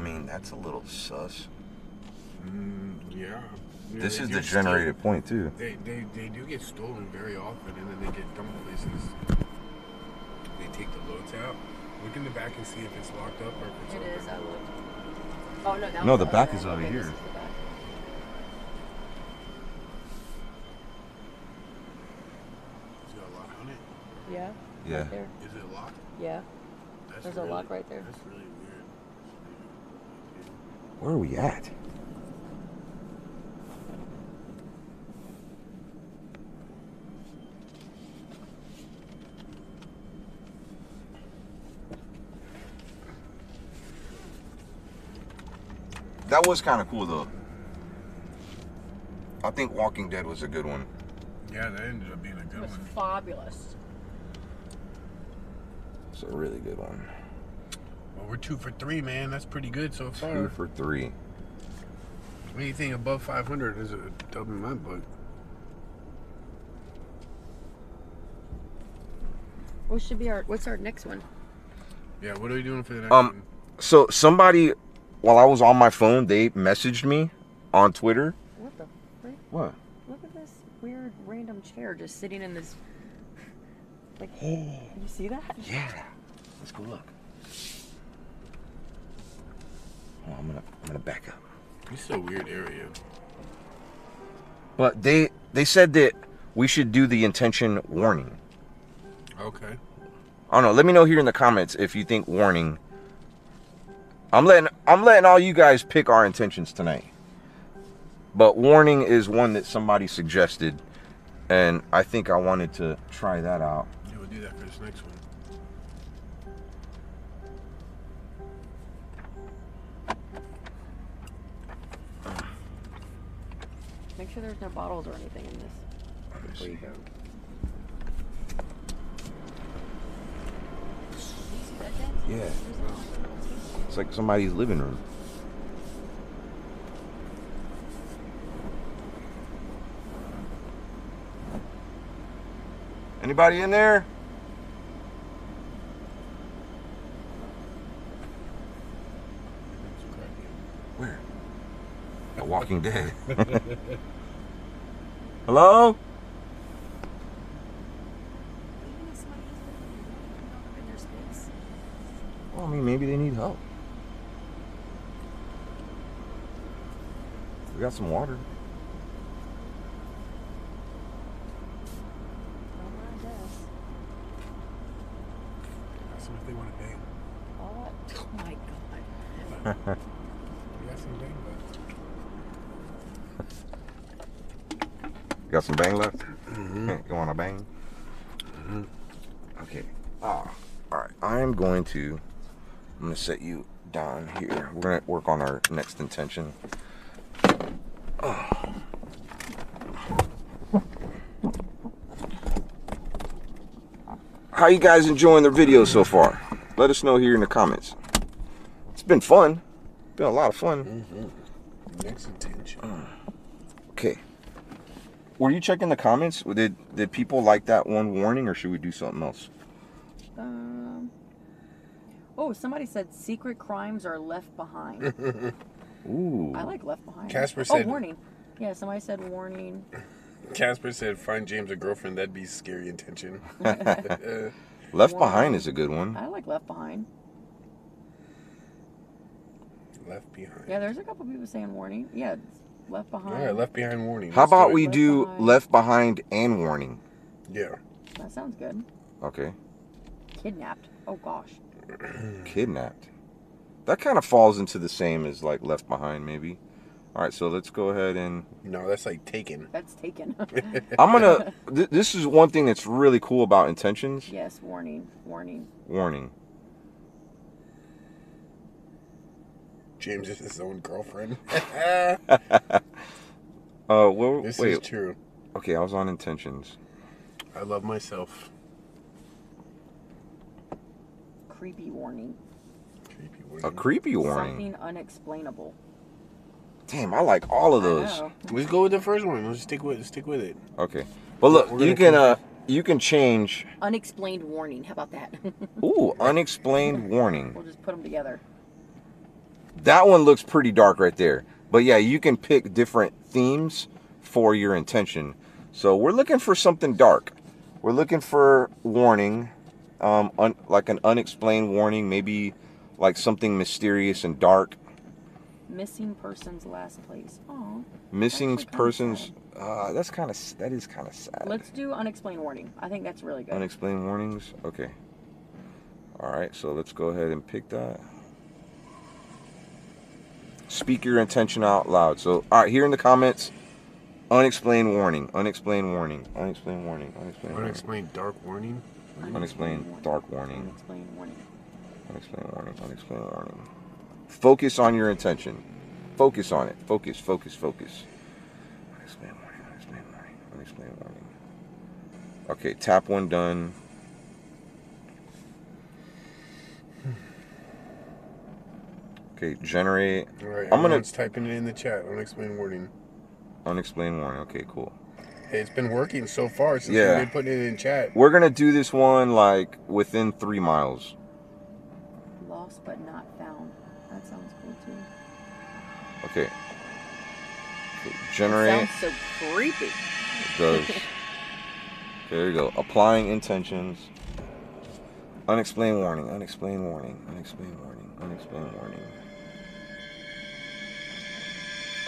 Mean, that's a little sus.
Mm, yeah. Yeah,
This
they
is the
steal-
generated point too.
They, they, they do get stolen very often and then they get dumped places. They take the loads out. Look in the back and see if it's locked up or if it's
It
open.
is. I looked. Oh no, that
No, the back is over
Okay,
here.
this is the
it a lock on it?
Yeah.
Yeah.
Right there.
Is it locked?
Yeah.
That's
There's a lock right there.
That's really weird.
Where are we at? That was kind of cool though. I think Walking Dead was a good one.
Yeah, that ended up being a good
It
good
was
one.
fabulous.
It's a really good one.
Well, we're two for three, man. That's pretty good so far.
Two for three.
Anything above 500 is a dub in my book.
What should be our? What's our next one?
Yeah, what are we doing for the next
Um,
one?
So somebody, while I was on my phone, they messaged me on Twitter.
What the frick?
What?
Look at this weird random chair just sitting in this. Like, you see that?
Yeah. Let's go look. Oh, I'm gonna I'm gonna back up.
It's a weird area.
But they they said that we should do the intention warning.
Okay.
I don't know. Let me know here in the comments if you think warning. I'm letting I'm letting all you guys pick our intentions tonight. But warning is one that somebody suggested, and I think I wanted to try that out.
Yeah, we'll do that for this next one.
Make sure there's no bottles or anything in this before you go. You see that, Dad?
Yeah.
There's a little table.
It's like somebody's living room. Anybody in there? Where? The Walking Dead. Hello?
Even if somebody is living there, they don't know in their space.
Well, I mean, maybe they need help. We got some water.
My.
Ask them if they want to bang.
Oh my god.
We got some bang left.
Got some bang left? you want a bang? Okay. Ah, all right. I am going to. I'm gonna set you down here. We're gonna work on our next intention. Ah. How you guys enjoying the video so far? Let us know here in the comments. It's been fun. Been a lot of fun.
Next intention.
Okay. Were you checking the comments? Did did people like that one warning, or should we do something else?
Um. Oh, somebody said secret crimes are left behind.
Ooh.
I like left behind.
Casper said.
Oh,
said-
warning. Yeah, somebody said warning.
Casper said, "Find James a girlfriend. That'd be scary intention." Uh,
Left
Warning.
Behind is a good one.
I like left behind.
left behind.
Yeah, there's a couple people saying warning. Yeah, it's left behind.
All right, left behind warning.
How
Let's
about
it.
we
Left
do
Behind.
Left Behind and Warning?
Yeah.
That sounds good.
Okay.
Kidnapped. Oh gosh.
Kidnapped. That kind of falls into the same as like Left Behind, maybe. All right, so let's go ahead and
No, that's like taken.
That's taken.
I'm gonna. Th- this is one thing that's really cool about intentions.
yes, warning. Warning.
Warning.
James is his own girlfriend.
Uh, well,
this is true.
Okay, I was on intentions.
I love myself.
Creepy warning.
Creepy
A creepy warning.
Something unexplainable.
Damn, I like all of those.
know.
Let's go with the first one. Let's stick with stick with it.
Okay, but look,
We're
you can uh, you can change.
Unexplained warning. How about that?
Ooh, unexplained warning.
we'll just put them together.
That one looks pretty dark right there. But yeah, you can pick different themes for your intention. So we're looking for something dark. We're looking for warning, um, un- like an unexplained warning, maybe like something mysterious and dark.
Missing person's last place. Oh.
Missing persons. Uh, that's kind of that is kind of sad.
Let's do unexplained warning. I think that's really good.
Unexplained warnings. Okay. All right, so let's go ahead and pick that. Speak your intention out loud. So, all right, here in the comments, unexplained warning, unexplained warning, unexplained warning, unexplained warning,
Unexplained dark warning.
unexplained dark warning,
Unexplained warning.
unexplained warning, unexplained warning. Focus on your intention. Focus on it. Focus, focus, focus. Unexplained warning, unexplained warning, unexplained warning. Okay, tap one done. Okay, generate
All right,
I'm gonna-
everyone's typing it in the chat. Unexplained warning.
unexplained warning. Okay, cool.
Hey, it's been working so far since
Yeah.
we've been putting it in chat.
We're gonna do this one like within three miles.
Lost but not found. That sounds cool too.
Okay. Okay,
It
generate
sounds so creepy.
it does. Okay, there you go. Applying intentions. Unexplained warning. Unexplained warning. Unexplained warning. Unexplained warning.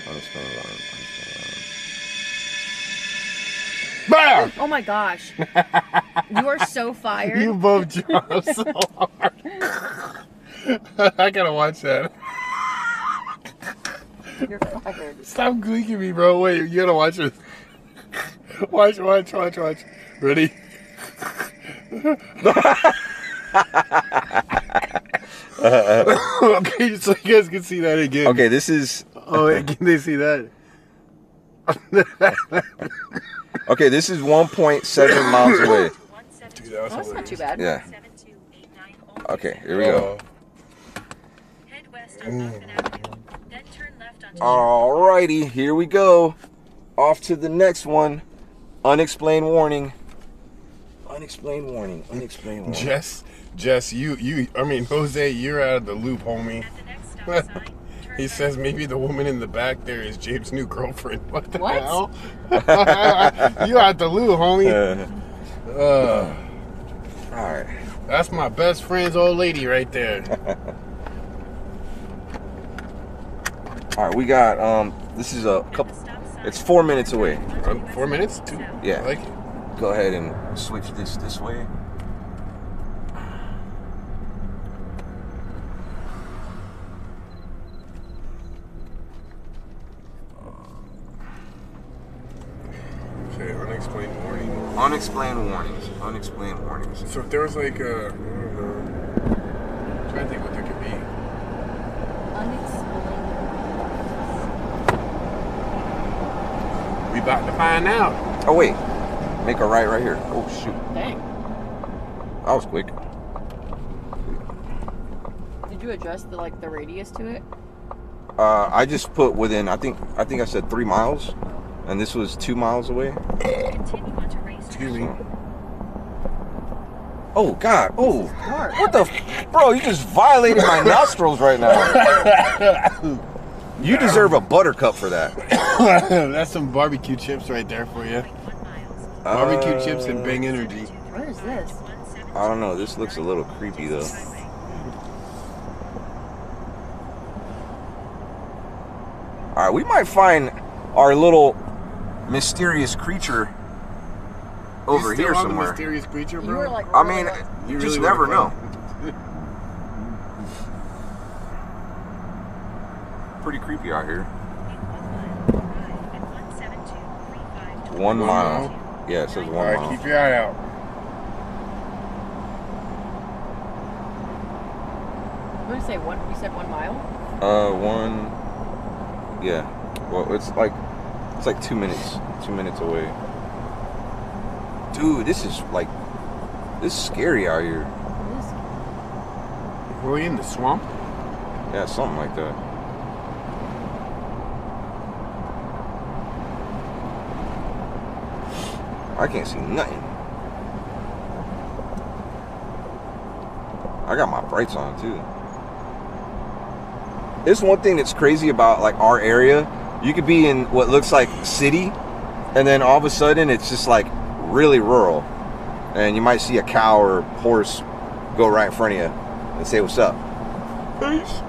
Unexplained warning. Unexplained warning.
Bam!
Oh my gosh. you are so fired.
You both dropped so hard. I gotta watch that.
You're fired.
Stop gleeking me, bro. Wait, you gotta watch it. Watch, watch, watch, watch. Ready? okay, so you guys can see that again.
Okay, this is
Oh, wait, can they see that?
okay. This is 1.7 miles away.
Dude, that was
Oh, that's not too bad.
Yeah. Okay, here we go.
Head west on Hoffman Avenue, then turn left onto
Alrighty, here we go. Off to the next one. Unexplained warning. Unexplained warning. Unexplained warning.
Jess, Jess, you, you, I mean, Jose, you're out of the loop, homie.
At the next stop sign. Turn
He says maybe the woman in the back there is James' new girlfriend. What the
What?
hell? you out the loop, homie.
Uh,
Uh,
Alright.
that's my best friend's old lady right there.
Alright, we got um this is a couple it's four minutes away.
Um, four minutes?
Avenue
Two?
Yeah.
I like it.
Go ahead and switch this this way.
Okay, unexplained warning.
Unexplained warnings. Unexplained warnings.
So if there was like a, I don't know, I'm trying to think what there could be.
Unexplained.
We about to find out.
Oh wait, make a right right here. Oh shoot,
Dang.
that was quick.
Did you adjust the like the radius to it?
Uh, I just put within. I think I think I said three miles, and this was two miles away.
Continue onto race
Excuse me.
Oh God! Oh,
Hard.
what the, f- bro? You just violated my nostrils right now. You deserve a buttercup for that.
That's some barbecue chips right there for you.
one miles.
Barbecue
Uh,
chips and Bang Energy.
Where is this?
I don't know. This looks a little creepy though. All right, we might find our little mysterious creature over
You still
here
on the
somewhere.
mysterious creature,
You
bro.
were like.
I mean,
like-
you
You
just
really
never know. Pretty creepy out here.
17235
One
One
mile.
mile?
Yeah, it says one
right,
mile.
keep your eye out.
What did you say? One? You said one mile?
Uh, one. Yeah. Well, it's like it's like two minutes. Two minutes away. Dude, this is like this is scary out here.
Were we in the swamp?
Yeah, something like that. I can't see nothing. I got my brights on too. It's one thing that's crazy about like our area. You could be in what looks like city, and then all of a sudden it's just like really rural, and you might see a cow or horse go right in front of you and say what's up. Peace.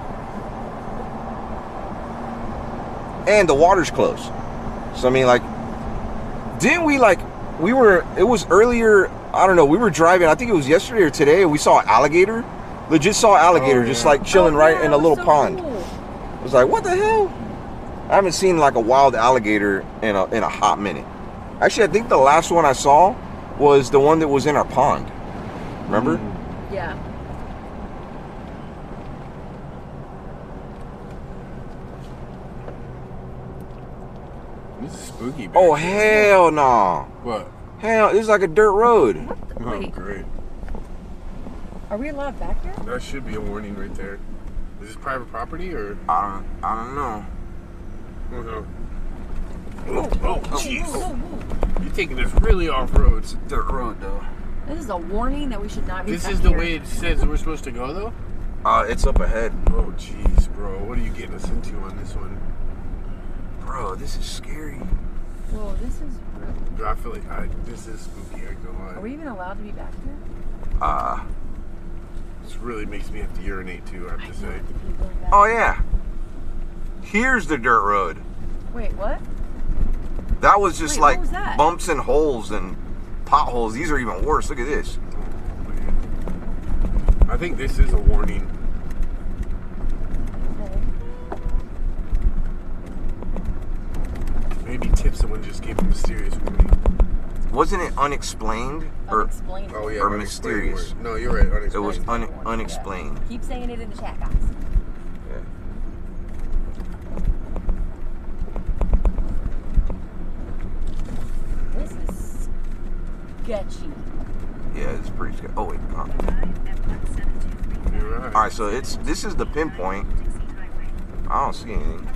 And the water's close. So I mean like didn't we like we were it was earlier I don't know, we were driving, I think it was yesterday or today, and we saw an alligator. Legit saw an alligator
Oh,
just like chilling
Oh,
right
yeah,
in a little
so
pond.
cool.
I was like, what the hell? I haven't seen like a wild alligator in a in a hot minute. Actually, I think the last one I saw was the one that was in our pond. Remember? Mm.
Yeah.
This is spooky. back
Oh
here.
hell no!
What?
Hell, this is like a dirt road.
What the,
Oh, great.
are we allowed back here?
That should be a warning right there. Is this private property or?
I don't I don't know.
Oh, no. Oh, oh, jeez.
Whoa, whoa, whoa.
You're taking this really off road.
It's a dirt road though.
This is a warning that we should not be.
This
back
is the
here.
way it says we're supposed to go, though.
Uh, it's up ahead,
Oh, jeez, bro. What are you getting us into on this one?
bro. This is scary.
Whoa, this is. Real.
I feel like I, this is spooky. I ain't gonna.
Are we even allowed to be back here?
Uh,
This really makes me have to urinate too. I have to say.
To be going back.
oh yeah. Here's the dirt road.
Wait, what?
That was just
Wait,
like
was
bumps and holes and potholes. These are even worse. Look at this.
I think this is a warning. Maybe tip someone just gave a mysterious warning.
Wasn't it unexplained or
Unexplained.
Oh yeah,
Or
unexplained
mysterious.
word. No, you're right.
it was
Unexplained.
un- unexplained?
Keep saying it in the chat, guys.
Yeah.
This is sketchy.
Yeah, it's pretty scary. Oh wait.
Arrive at 17235
You're right.
All right, so it's this is the pinpoint. I don't see anything.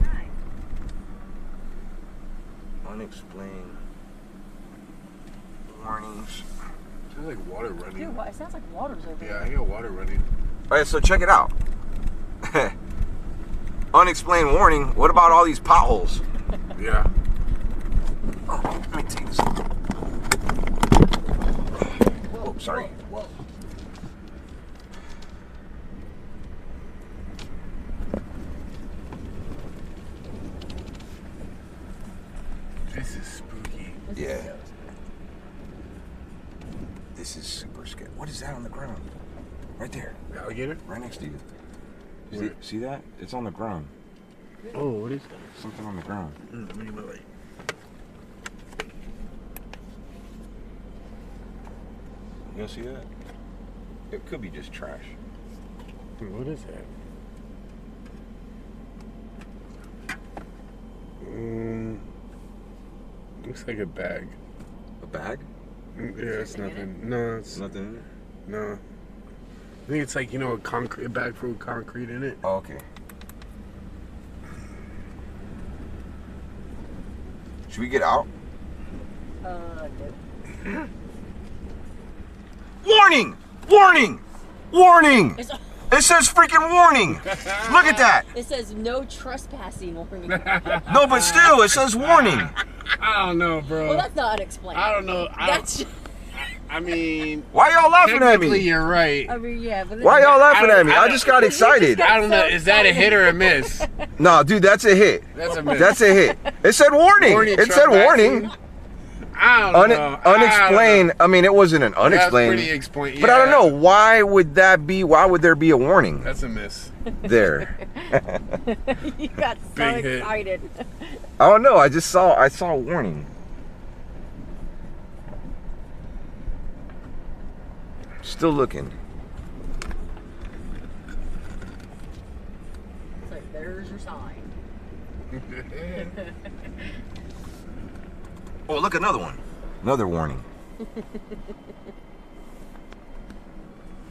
Unexplained warnings.
Sounds like water running.
Dude. It sounds like water's over
Yeah, I hear water running.
All right, so check it out. Unexplained warning. What about all these potholes?
Yeah.
Oh, let me take this. Sorry.
Whoa.
This is spooky.
This
Yeah. This is super scary. What is that on the ground? Right there,
Alligator?
right next to you. See, see that? It's on the ground.
Oh, what is that?
Something on the ground.
Mm, let me get my light.
You don't see that? It could be just trash.
What is that? Mm, looks like a bag.
A bag?
Mm, Yeah, it's nothing. No, it's
Nothing
no. I think it's like you know a concrete a bag full of concrete in it.
Oh, okay. Should we get out?
Uh, no.
Warning! Warning! Warning!
It's,
It says freaking warning! Look at that!
it says no trespassing warning.
No, but still, it says warning.
I don't know, bro.
well, that's not unexplained.
I don't know. I, don't,
That's.
I mean,
Why y'all laughing at
technically
me?
you're right.
I mean, yeah, but
Why y'all laughing at me?
don't-
I just got excited.
I don't know. Is that a hit or a miss?
No, dude, that's a hit.
That's a miss.
That's a hit. It said warning.
Warning,
It said
trespassing.
warning.
I don't
Un-
know.
unexplained. I mean, it wasn't an unexplained.
That's pretty explained.
But I don't know why would that be? Why would there be a warning
That's a miss.
there?
you got so
Big hit.
excited.
I don't know. I just saw. I saw a warning. Still looking.
It's like, there's your sign.
Oh, look, another one. Another warning.
I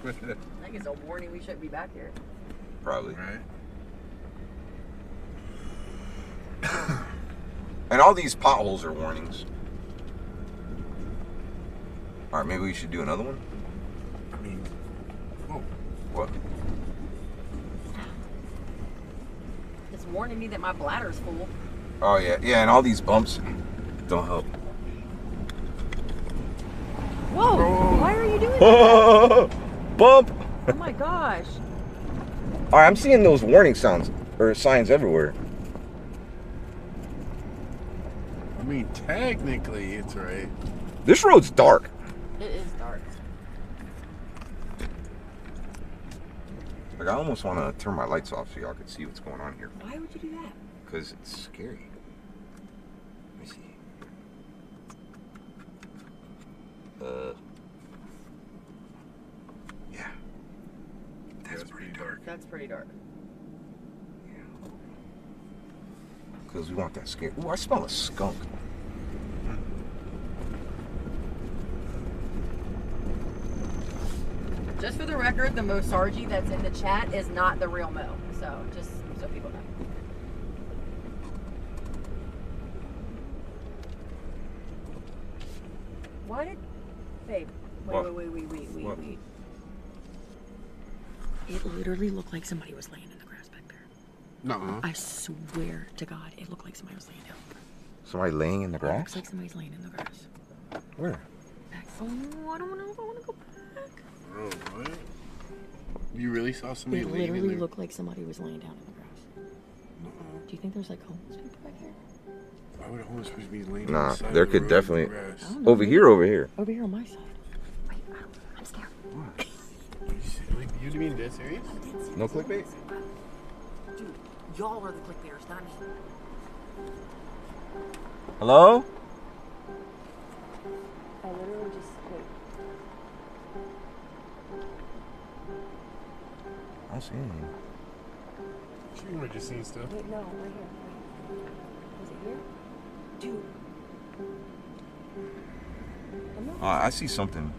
think it's a warning we shouldn't be back here.
Probably.
right.
And all these potholes are warnings. All right, maybe we should do another one.
I mean, oh,
What?
It's warning me that my bladder's full.
Oh yeah, yeah, and all these bumps don't help.
Whoa!
Oh.
Why are you doing that?
Bump.
Oh my gosh.
All right, I'm seeing those warning sounds or signs everywhere.
I mean, technically, it's right.
This road's dark.
It is dark.
Like I almost want to turn my lights off so y'all can see what's going on here
Why would you do that?
because it's scary. Let me see. Uh. Yeah. That's pretty dark.
That's pretty dark.
Because we want that scary. Ooh, I smell a skunk.
Just for the record, the Mosargi that's in the chat is not the real Mo. So just so people know. Why did babe? Wait,
What?
wait, wait, wait, wait, wait,
What?
wait. It literally looked like somebody was laying in the grass back there.
No.
I swear to God, it looked like somebody was laying down.
Somebody laying in the
It
grass?
looks like somebody's laying in the grass.
Where?
Back. Oh, I don't know if I want to go back.
Oh, what? You really saw somebody
It
laying in
It
literally
looked like somebody was laying down in the grass. Do you think there's like homeless people back here?
Why would a homeless person be laying
Nah,
on the side
there
of
could
the
definitely-
grass?
I don't know.
Over here, over here.
Over here on my side. Wait, I don't, I'm scared.
You se- like, You being dead serious?
No clickbait?
Dude, y'all are the clickbaiters, not me.
Hello?
I literally just wait.
I don't see anything.
You might just seen stuff.
Wait, no, right here. Dude. I'm
Uh, I see something.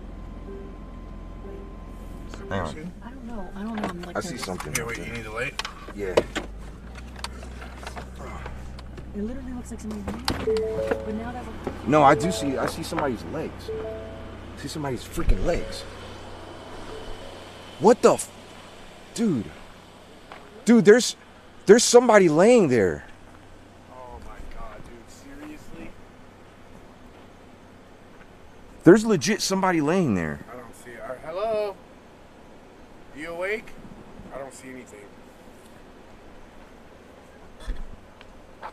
Hang on.
I don't know. I don't know. I'm like
I see something.
Here, wait, you need a light?
Yeah.
It literally looks like somebody laying there. But now that we're
No, I do see. I see somebody's legs. I see somebody's freaking legs. What the, f- dude? Dude, there's, there's somebody laying there.
Oh my god, dude, seriously?
There's legit somebody laying there.
I don't see it. Uh, hello? You awake? I don't see anything. What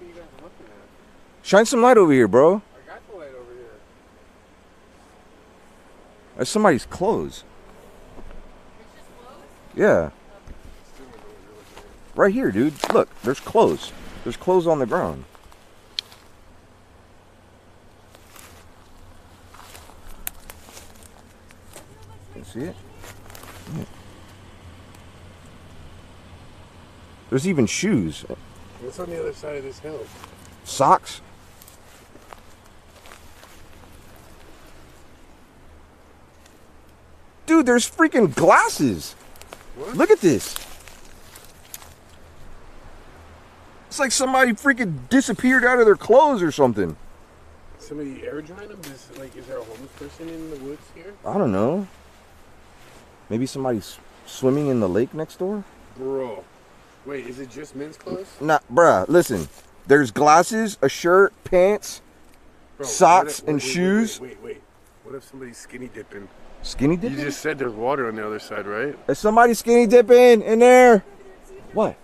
are you guys looking at?
Shine some light over here, bro.
I got the light over here.
There's somebody's clothes. Yeah. Right here, dude. Look, there's clothes. There's clothes on the ground. See it? Yeah. There's even shoes,
What's on the other side of this hill?
socks. Dude, there's freaking glasses.
What?
Look at this. It's like somebody freaking disappeared out of their clothes or something.
Somebody air drying them? Is, like, is there a homeless person in the woods here?
I don't know. Maybe somebody's swimming in the lake next door?
Bro. Wait, is it just men's clothes?
Nah, bruh, listen. There's glasses, a shirt, pants,
Bro,
Socks
what if-
and
wait,
shoes?
Wait, wait, wait. What if somebody's skinny dipping?
skinny dipping?
You just said there's water on the other side, right?
Is somebody skinny dipping in there? What?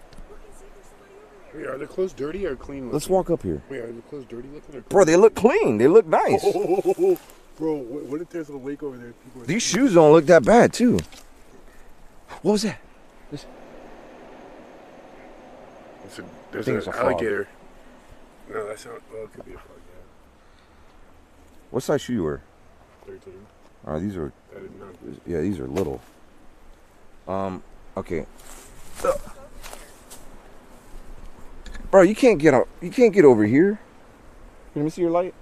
Wait, are the clothes dirty or clean looking?
Let's walk up here.
Wait, are the clothes dirty looking or
Bro, they look clean. They look nice.
Oh. Bro, what, what if there's a lake over there? People
These shoes don't look that bad, too. What was that?
It's a, there's an
it's a frog.
alligator. No, that's not. Well, it could be a frog.
What size shoe you wear?
Thirteen.
All right, these are,
That is not.
yeah, these are little. Um, okay. Ugh. Bro, you can't get out. You can't get over here. Let me see your light.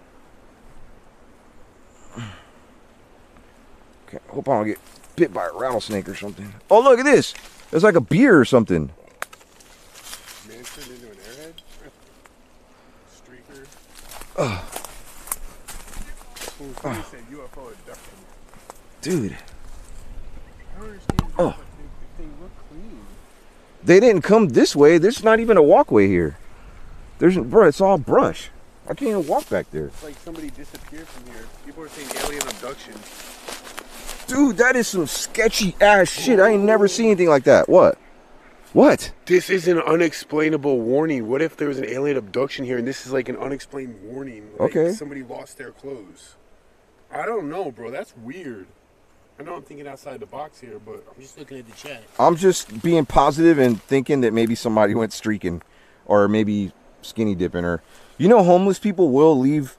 Okay, hope I don't get bit by a rattlesnake or something. Oh, look at this. It's like a beer or something.
Man turned into an airhead. Streaker. UFO abduction.
Dude,
I don't.
Oh.
They, they
they didn't come this way. There's not even a walkway here. There's, bro, it's all brush. I can't even walk back there.
It's like somebody disappeared from here. People are saying alien abduction.
Dude, that is some sketchy ass shit. I ain't never seen anything like that. What? What?
This is an unexplainable warning. What if there was an alien abduction here and this is like an unexplained warning? Like
Okay.
Somebody lost their clothes. I don't know, bro. That's weird. I know I'm thinking outside the box here, but I'm just looking at the chat.
I'm just being positive and thinking that maybe somebody went streaking or maybe skinny dipping or you know homeless people will leave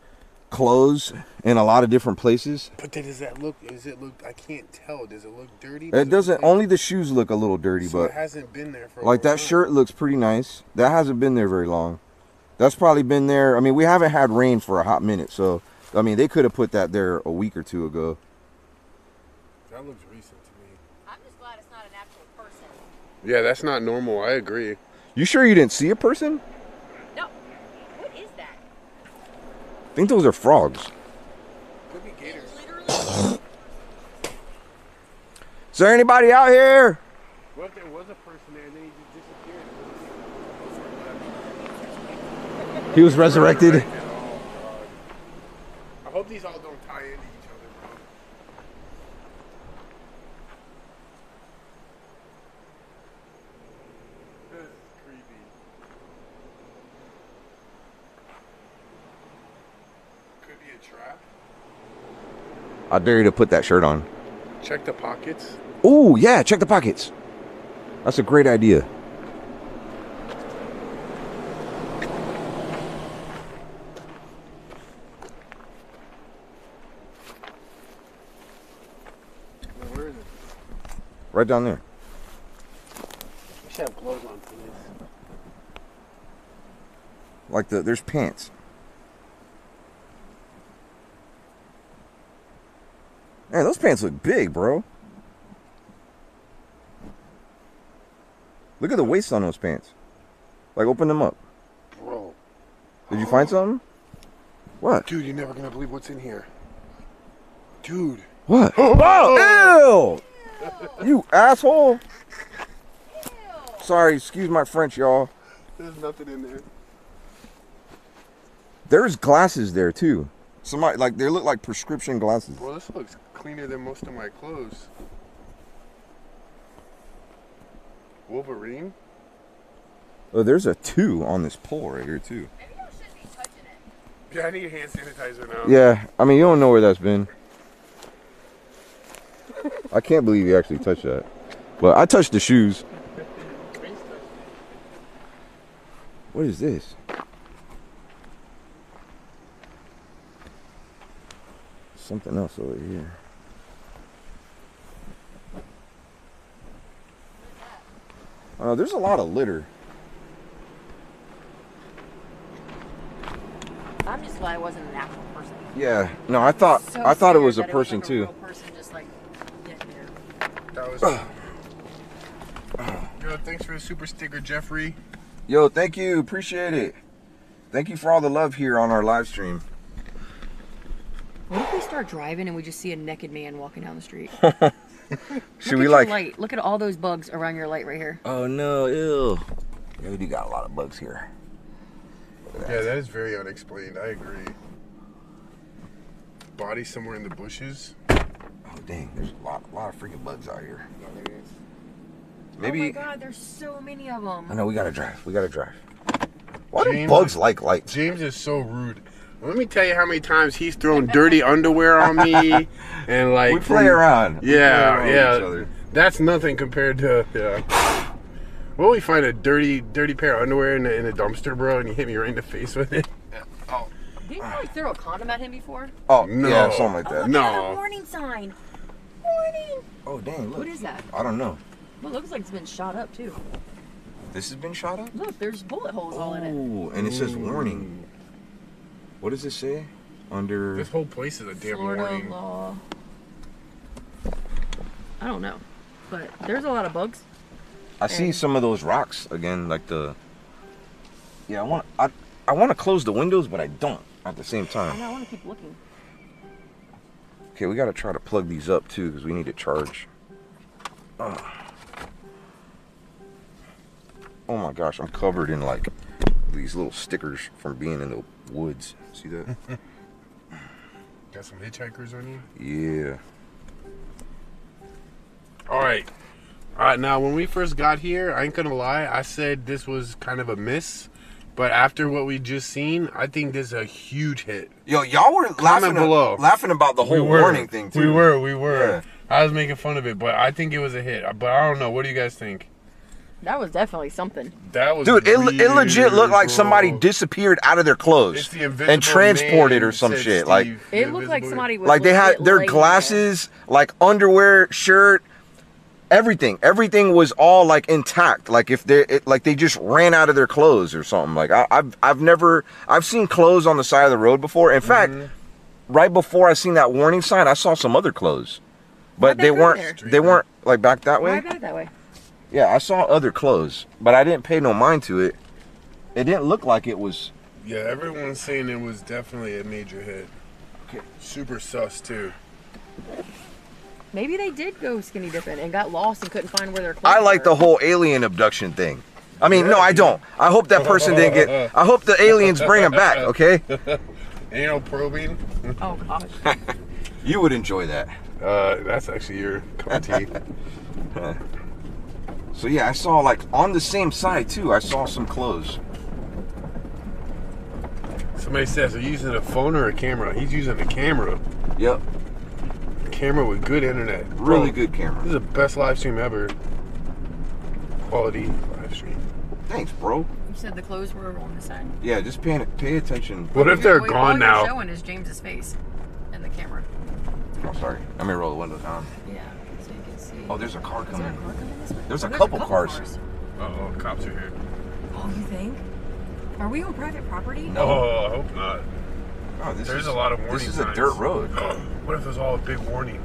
clothes in a lot of different places.
But then does that look? Does it look? I can't tell. Does it look dirty? Does
It doesn't
look like-
only the shoes look a little dirty,
So
but
it hasn't been there for
like
long
that
time.
shirt looks pretty nice. That hasn't been there very long. That's probably been there. I mean, we haven't had rain for a hot minute, so I mean, they could have put that there a week or two ago.
That looks recent to me.
I'm just glad it's not an actual person.
Yeah, that's not normal. I agree.
You sure you didn't see a person?
No. What is that?
I think those are frogs.
Could be gators.
Is there anybody out here?
What if there was a person there and then he just disappeared?
He was resurrected.
I hope these all don't tie into each other, bro. This is creepy. Could be a trap.
I dare you to put that shirt on.
Check the pockets.
Oh, yeah, check the pockets. That's a great idea.
Where is it?
Right down there.
I should have clothes on for this.
Like the there's pants. Man, those pants look big, bro. Look at the waist on those pants. Like open them up.
Bro.
Did you find something? What?
Dude, you're never gonna believe what's in here. Dude.
What? Oh, ew! You asshole! Sorry, excuse my French, y'all.
There's nothing in there.
There's glasses there too. Somebody like they look like prescription glasses.
Bro, this looks cleaner than most of my clothes. Wolverine?
Oh, there's a two on this pole right here too.
Maybe I shouldn't be touching it.
Yeah, I need hand sanitizer now.
Yeah, I mean you don't know where that's been. I can't believe you actually touched that. But I touched the shoes. What is this? something else over here. Oh, there's a lot of litter.
I'm just glad I wasn't an actual person.
Yeah. No, I thought
so
I thought it was a person too.
That was. Yo, thanks for the super sticker, Jeffrey.
Yo, thank you. Appreciate it. Thank you for all the love here on our live stream.
What if we start driving and we just see a naked man walking down the street?
Should
Look
we
at
like?
your light. Look at all those bugs around your light right here.
Oh no, ew. Yeah, we do got a lot of bugs here. Look at
Yeah, that is very unexplained. I agree. Body somewhere in the bushes.
Oh dang, there's a lot, a lot of freaking bugs out here.
Yeah, there is.
Maybe.
Oh my god, there's so many of them.
I know we gotta drive. We gotta drive. Why do bugs like lights?
James is so rude. Let me tell you how many times he's thrown dirty underwear on me, and like
we play
from-
around. We play
Yeah,
around
yeah. That's nothing compared to yeah. Well, we find a dirty, dirty pair of underwear in a, in a dumpster, bro, and you hit me right in the face with it. Oh
Didn't you like throw a condom at him before?
Oh
No.
yeah, something like
Oh,
that.
look
No.
at warning sign. Warning.
Oh dang, look.
What is that?
I don't know.
Well, it looks like it's been shot up too.
This has been shot up.
Look, there's bullet holes all in it.
Oh, and it says warning. What does it say? Under.
This whole place is a damn
Florida
warning.
law. I don't know, but there's a lot of bugs.
I see some of those rocks again, like the. Yeah, I want I I want to close the windows, but I don't at the same
I
time.
know. I want to keep looking.
Okay, we gotta try to plug these up too because we need to charge. Ugh. Oh my gosh, I'm covered in like these little stickers from being in the woods. See that?
Got some hitchhikers on you.
yeah.
All right. All right. Now, when we first got here, I ain't gonna lie. I said this was kind of a miss, but after what we just seen, I think this is a huge hit.
Yo, y'all were laughing
below.
laughing about the whole warning thing too.
We were. We were.
Yeah.
I was making fun of it, but I think it was a hit. But I don't know. What do you guys think?
That was definitely something.
That was
Dude, it, it legit looked like somebody disappeared out of their
It's
clothes
the
and transported
man,
or some
said
shit. Like,
It looked like somebody was
like they had their
laying there.
glasses, like underwear, shirt, everything. Everything was all like intact. Like if they, it, like they just ran out of their clothes or something. Like I, I've, I've never, I've seen clothes on the side of the road before. In fact,
Mm-hmm.
right before I seen that warning sign, I saw some other clothes, but they
they
weren't,
there?
they weren't like back that way.
Why back that way?
Yeah, I saw other clothes, but I didn't pay no mind to it. It didn't look like it was.
Yeah, everyone's saying it was definitely a major hit.
Okay.
Super sus too.
Maybe they did go skinny dipping and got lost and couldn't find where their clothes
I like
were.
the whole alien abduction thing. I mean, no, I don't. I hope that person didn't get. I hope the aliens bring him back. Okay,
Anal probing.
Oh gosh.
you would enjoy that.
Uh, that's actually your cup of tea.
So yeah, I saw like on the same side too. I saw some clothes.
Somebody says, "Are you using a phone or a camera?" He's using a camera.
Yep,
A camera with good internet.
really
Bro,
good camera.
This is the best live stream ever. Quality live stream.
Thanks, bro.
You said the clothes were on the side.
Yeah, just pay pay attention.
What if they're
Wait,
gone
all you're
now?
showing is James's face in the camera.
Oh, sorry. Let me roll the windows down.
Yeah, so you can see.
Oh, there's a car
Is there a
coming.
car coming this way?
There's a
Oh,
couple cars.
Uh oh, cops are here.
Oh, you think? Are we on private property?
No,
Oh, I hope not.
Oh, this
There's
is,
a lot of warning
This is a dirt road.
what if there's all a big warning?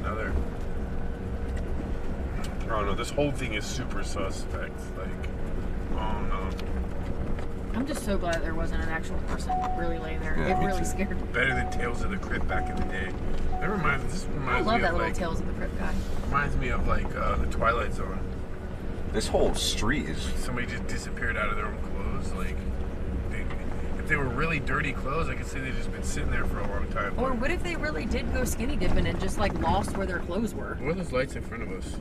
Another. Oh no, this whole thing is super suspect. Like, oh no.
I'm just so glad there wasn't an actual person really laying there.
Yeah,
it really
too.
scared me.
Better than Tales of the Crypt back in the day. That reminds. This
I
reminds
love
me
that
of
little
like.
Tales of the Crypt guy.
Reminds me of like uh, the Twilight Zone.
This whole street is.
Somebody just disappeared out of their own clothes. Like, they, if they were really dirty clothes, I could say they've just been sitting there for a long time.
Or what if they really did go skinny dipping and just like lost where their clothes were?
What are those lights in front of us?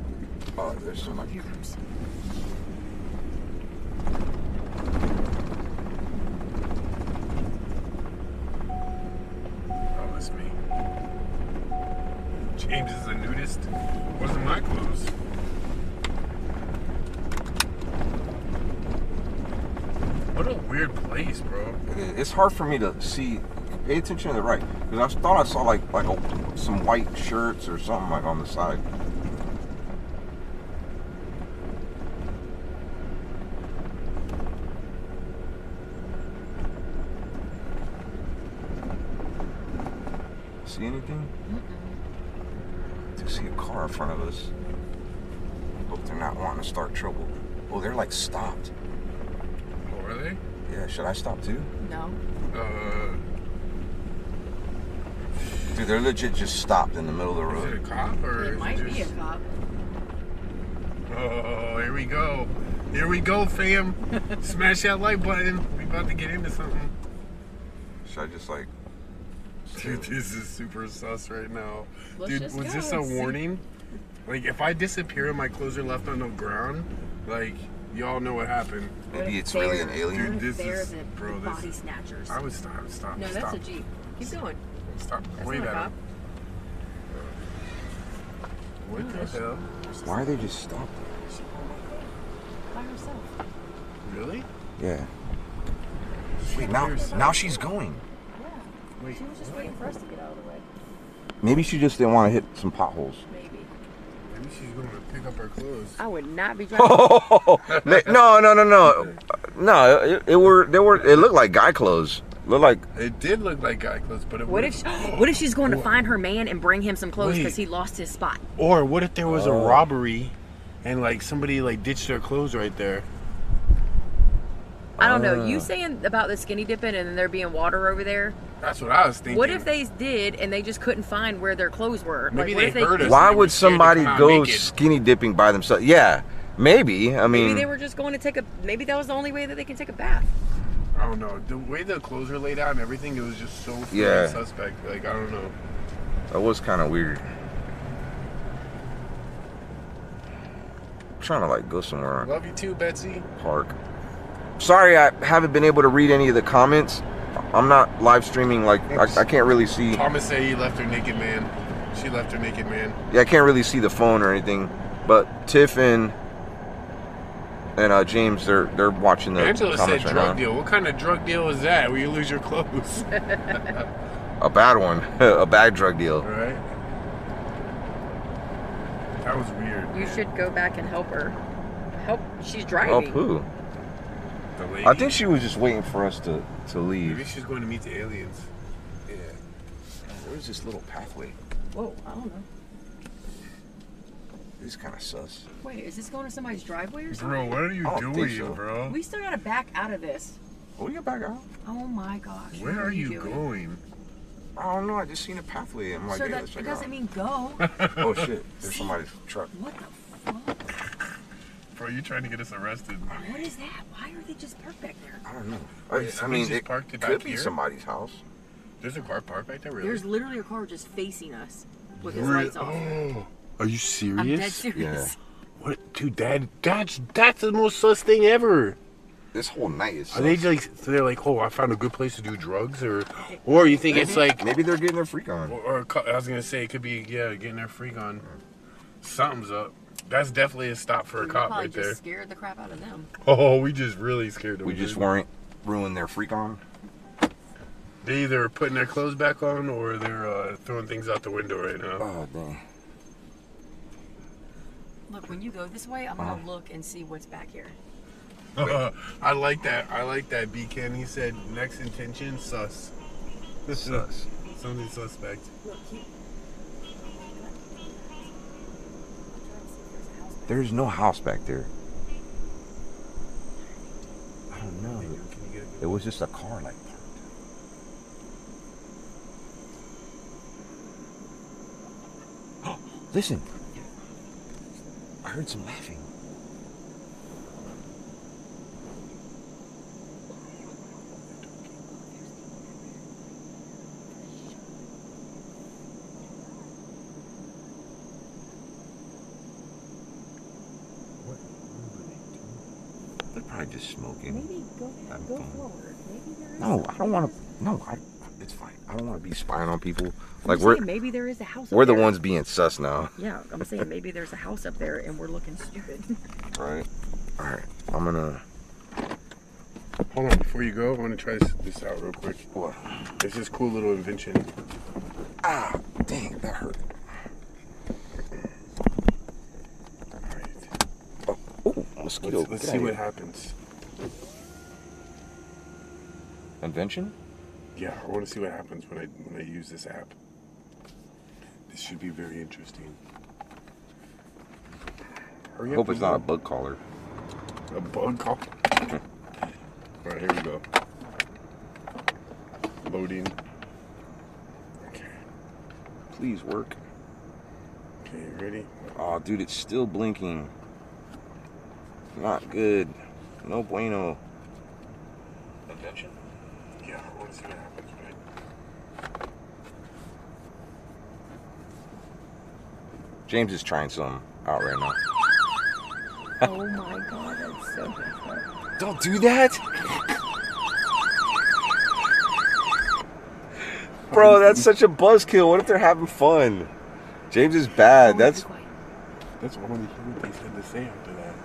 Oh, there's somebody.
Here comes.
Me. James is a nudist. Wasn't my clothes. What a weird place, bro.
It's hard for me to see. Pay attention to the right because I thought I saw like like a, some white shirts or something like on the side. see anything? I see a car in front of us. Hope they're not wanting to start trouble. Oh, they're like stopped.
Oh, are they?
Yeah, should I stop too?
No.
Uh,
Dude, they're legit just stopped in the middle of the road.
is it a cop or
It
is
might
it
be a cop.
Oh, here we go. Here we go, fam. Smash that like button. We about to get into something.
Should I just like.
Dude, this is super sus right now.
Let's
Dude,
just
was
go
this a warning? Like, if I disappear and my clothes are left on the ground, like, y'all know what happened.
Maybe
if
it's really an alien.
Dude, this is-
the,
bro,
the
this-
body snatchers.
I would stop, stop,
no,
stop.
that's a jeep. Keep going.
Stop.
That's
Way
not a
better.
cop.
What the hell?
Why are they just stopped?
By herself.
Really?
Yeah. Wait, now, now she's going.
Yeah.
Wait.
She was just waiting for us to get out of the way.
Maybe she just didn't want to hit some potholes.
Maybe.
Maybe she's going to pick up her clothes.
I would not be driving.
Oh no no no no no! It, it were there were it looked like guy clothes. Looked like
It did look like guy clothes, but it
What if what if she's going to find her man and bring him some clothes because he lost his spot?
Or what if there was a
Oh.
robbery and like somebody like ditched their clothes right there?
I don't know.
Ah.
You saying about the skinny dipping and then there being water over there?
That's what I was thinking.
What if they did and they just couldn't find where their clothes were?
Maybe
like, what
they
if
heard us.
why would somebody go skinny dipping by themselves? Yeah, maybe. I mean,
Maybe they were just going to take a. Maybe that was the only way that they can take a bath.
I don't know. The way the clothes were laid out and everything, it was just so
Yeah.
suspect. Like I don't know.
that was kind of weird. I'm trying to like go somewhere
Love you too, Betsy.
park. Sorry, I haven't been able to read any of the comments. I'm not live streaming. Like I, I can't really see.
Thomas said he left her naked man. She left her naked man.
Yeah, I can't really see the phone or anything. But Tiff and and uh, James, they're they're watching the
Angela said
right
drug
now.
deal. What kind of drug deal is that? Where you lose your clothes?
A bad one, a bad drug deal.
right? That was weird.
You
man.
should go back and help her. Help. She's
Oh,
driving.
poo.
The lady.
I think she was just waiting for us to to leave.
maybe she's going to meet the aliens.
Yeah. Where's this little pathway?
Whoa, I don't know.
This is kind of sus.
Wait, is this going to somebody's driveway or something?
Bro, what are you
I
doing,
so.
bro?
We still gotta back out of this.
Oh, we get back out.
Oh my gosh.
Where
what
are you
doing?
going?
I don't know. I just seen a pathway. I'm like,
So
yeah,
that
let's
it
check it
doesn't
out.
mean go.
Oh shit! There's somebody's truck.
what the fuck?
Bro, you trying to get us arrested?
What is that? Why are they just parked back there?
I don't know.
Wait,
I, I mean,
just
it
parked it
could
back
be
here?
somebody's house.
There's a car parked right there, really?
There's literally a car just facing us with his
Re-
lights off.
Oh, are you serious?
I'm dead serious.
What, dude? That that's that's the most sus thing ever.
This whole night is.
Are they like? So they're like, oh, I found a good place to do drugs, or, or you think it's like,
Maybe they're getting their freak on.
or, or I was gonna say it could be yeah, getting their freak on. Something's up. That's definitely a stop for a
We
cop
probably
right
just
there.
scared the crap out of them.
Oh, we just really scared them.
We just weren't ruining their freak on.
They either are putting their clothes back on or they're uh, throwing things out the window right now.
Oh dang.
Look, when you go this way, I'm gonna
Uh-huh.
look and see what's back here.
I like that. I like that. B Ken. He said next intention sus.
Sus.
Something suspect.
Look,
There's no house back there. I don't know.
Can you get a
It was just a car like parked. Listen. I heard some laughing.
What room are they doing?
They're probably just smoking.
Maybe go,
I'm
go
fine.
forward. Maybe there is.
No, I don't want
to.
to. No, I. It's fine. I don't want to be spying on people.
I'm
Like we're
maybe there is a house.
we're
up
the
there.
ones being sus now.
Yeah, I'm saying maybe there's a house up there and we're looking stupid.
All right. All right. I'm gonna.
Hold on, before you go, I want to try this, this out real quick.
What?
There's this cool little invention.
Ah, dang, that hurt.
Alright,
Oh, ooh, mosquito.
let's, let's see what happens.
Invention?
Yeah, I want to see what happens when I when I use this app. This should be very interesting. Hurry
I hope it's not a bug caller.
A bug call. All right, here we go. Loading. Okay.
Please work.
Okay, you ready?
Oh, dude, it's still blinking. Not good. No bueno.
Attention. Yeah, I see what happens, right?
James is trying some out right now.
Oh my god, that's so good.
Don't do that. Bro, that's such a buzzkill. What if they're having fun? James is bad. That's
That's what I want to hear what they said to say after that.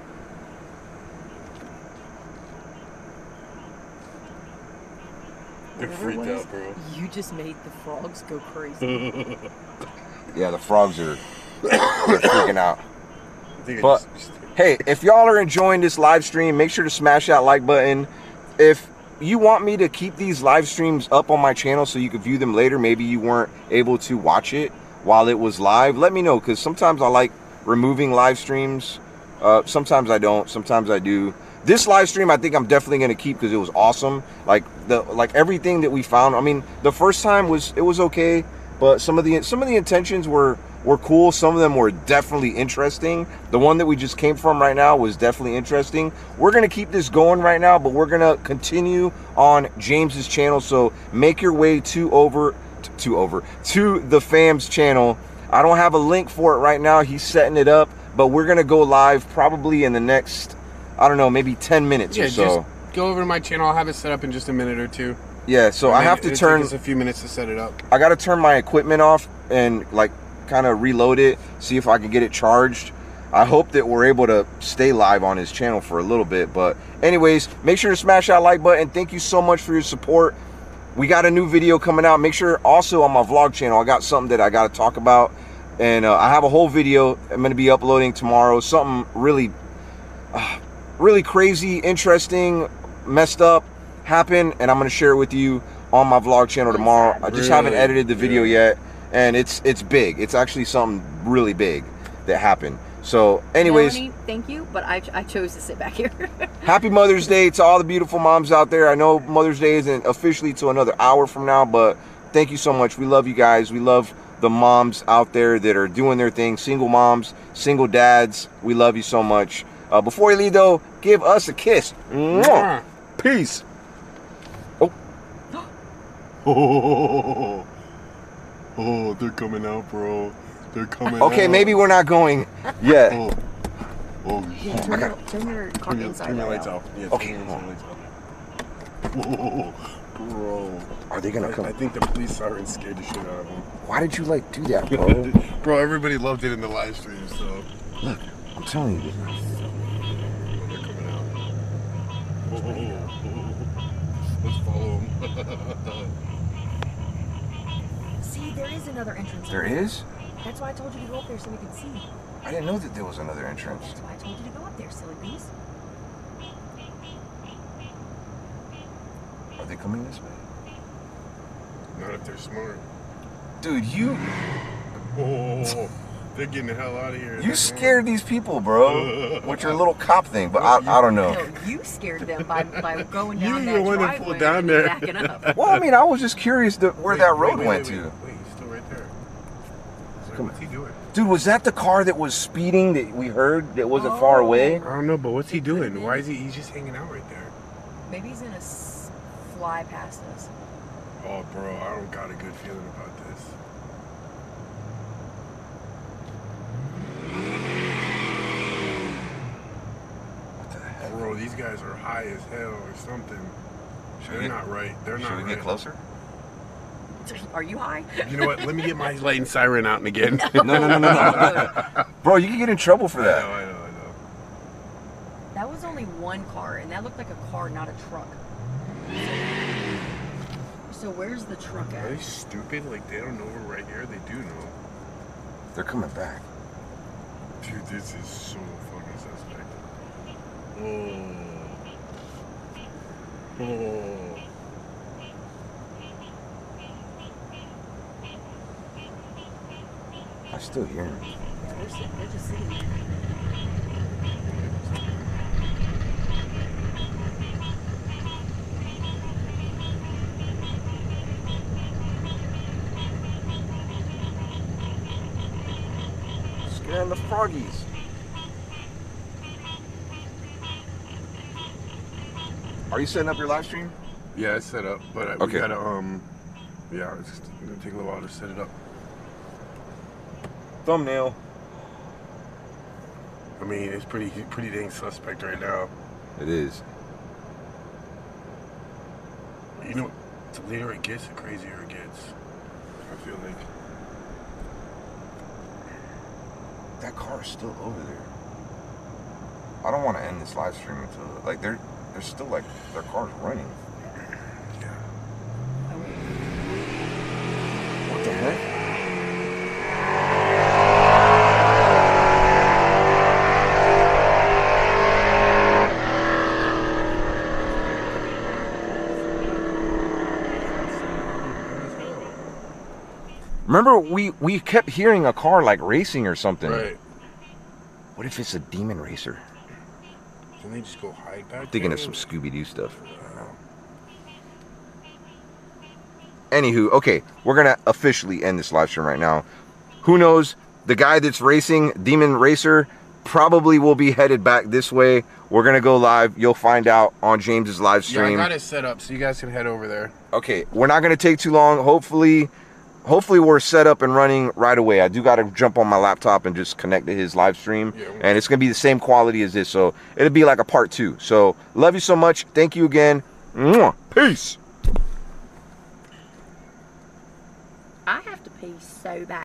They're freaked out, bro.
You just made the frogs go crazy.
yeah, the frogs are freaking out.
I think I
But- Hey, if y'all are enjoying this live stream, make sure to smash that like button. If you want me to keep these live streams up on my channel so you can view them later, maybe you weren't able to watch it while it was live, let me know because sometimes I like removing live streams. Uh, sometimes I don't. Sometimes I do. This live stream, I think I'm definitely gonna keep because it was awesome. Like the like everything that we found. I mean, the first time was it was okay, but some of the some of the intentions were were cool. Some of them were definitely interesting. The one that we just came from right now was definitely interesting. We're gonna keep this going right now, but we're gonna continue on James's channel. So make your way to over to over to the fam's channel. I don't have a link for it right now. He's setting it up, but we're gonna go live probably in the next, I don't know, maybe 10 minutes
Yeah,
or so.
Go over to my channel. I'll have it set up in just a minute or two.
yeah, so I
then
have to turn
a few minutes to set it up.
I got to turn my equipment off and like kind of reload it, see if I can get it charged. I hope that we're able to stay live on his channel for a little bit. But, anyways, make sure to smash that like button. Thank you so much for your support. We got a new video coming out. Make sure also on my vlog channel, I got something that I got to talk about. And uh, I have a whole video I'm going to be uploading tomorrow. Something really, uh, really crazy, interesting, messed up happened. And I'm going to share it with you on my vlog channel tomorrow. I just haven't edited the video
Yeah.
yet. And it's it's big. It's actually something really big that happened. So, anyways,
Melanie, thank you, but I, I chose to sit back here.
happy Mother's Day to all the beautiful moms out there. I know Mother's Day isn't officially till another hour from now, but thank you so much. We love you guys. We love the moms out there that are doing their thing. Single moms, single dads. We love you so much. Uh, before you leave, though, give us a kiss. Mwah. Peace.
Oh, oh, Oh, they're coming out, bro. They're coming
Okay,
out.
maybe we're not going yet.
Oh, oh,
yeah, turn, your, turn your car
Turn your,
inside
turn your
that
lights
out.
off. Yeah,
Okay,
turn your
hold on.
lights off. Whoa, bro.
Are they gonna
I,
come?
I think the police siren scared the shit out of them.
Why did you like do that, bro?
bro, everybody loved it in the live stream, so
Look, I'm telling you.
they're coming out. Oh, let's follow them.
See, there is another entrance.
There. is?
That's why I told you to go up there so we could see.
I didn't know that there was another entrance.
That's why I told you to go up there, silly bees.
Are they coming this way?
Not if they're smart.
Dude, you
Oh, oh, oh, oh. They're getting the hell out of here.
you scared these people, bro, with your little cop thing. But I, I don't know.
No, you scared them by, by going
You
down
were
that
the one that
driveway
pulled down
and
there.
backing up.
Well, I mean, I was just curious to where
Wait,
that road
wait,
went
wait,
to.
Wait, he's still right there. Wait,
Come
what's he doing?
Dude, was that the car that was speeding that we heard that wasn't far oh. away?
I don't know, but what's he doing? Why is he? He's just hanging out right there.
Maybe he's gonna fly past us.
Oh, bro, I don't got a good feeling about this.
What the heck?
Bro, these guys are high as hell or something. They're not right. They're not
Should we
right.
get closer?
Are you high?
You know what? Let me get my light and siren out and again.
No, no, no, no, no. Bro, you can get in trouble for
I know,
that.
I know, I know.
That was only one car, and that looked like a car, not a truck. So where's the truck
Are
at?
they stupid? Like they don't know we're right here. They do know.
They're coming back.
Dude, this is so fucking suspect. Oh. Oh.
still hear
there.
Scaring the froggies. Are you setting up your live stream?
Yeah, it's set up, but I,
Okay.
we gotta um, yeah, it's gonna take a little while to set it up.
Thumbnail.
I mean, it's pretty pretty dang suspect right now.
It is.
You know, the later it gets, the crazier it gets. I feel like.
That car is still over there. I don't want to end this live stream until like they're they're still like their car's running.
Yeah.
What the heck? Remember we we kept hearing a car like racing or something.
Right.
What if it's a demon racer?
Can they just go hide back
Thinking
there?
of some Scooby Doo stuff.
I don't know.
Anywho, okay, we're gonna officially end this live stream right now. Who knows? The guy that's racing, Demon Racer, probably will be headed back this way. We're gonna go live. You'll find out on James's live
Yeah, I
stream.
got it set up, so you guys can head over there.
okay, we're not gonna take too long. Hopefully, hopefully we're set up and running right away. I do gotta jump on my laptop and just connect to his live stream,
Yeah.
and it's gonna be the same quality as this. So it'll be like a part two. So love you so much. Thank you again. Mwah. Peace.
I have to pee so bad.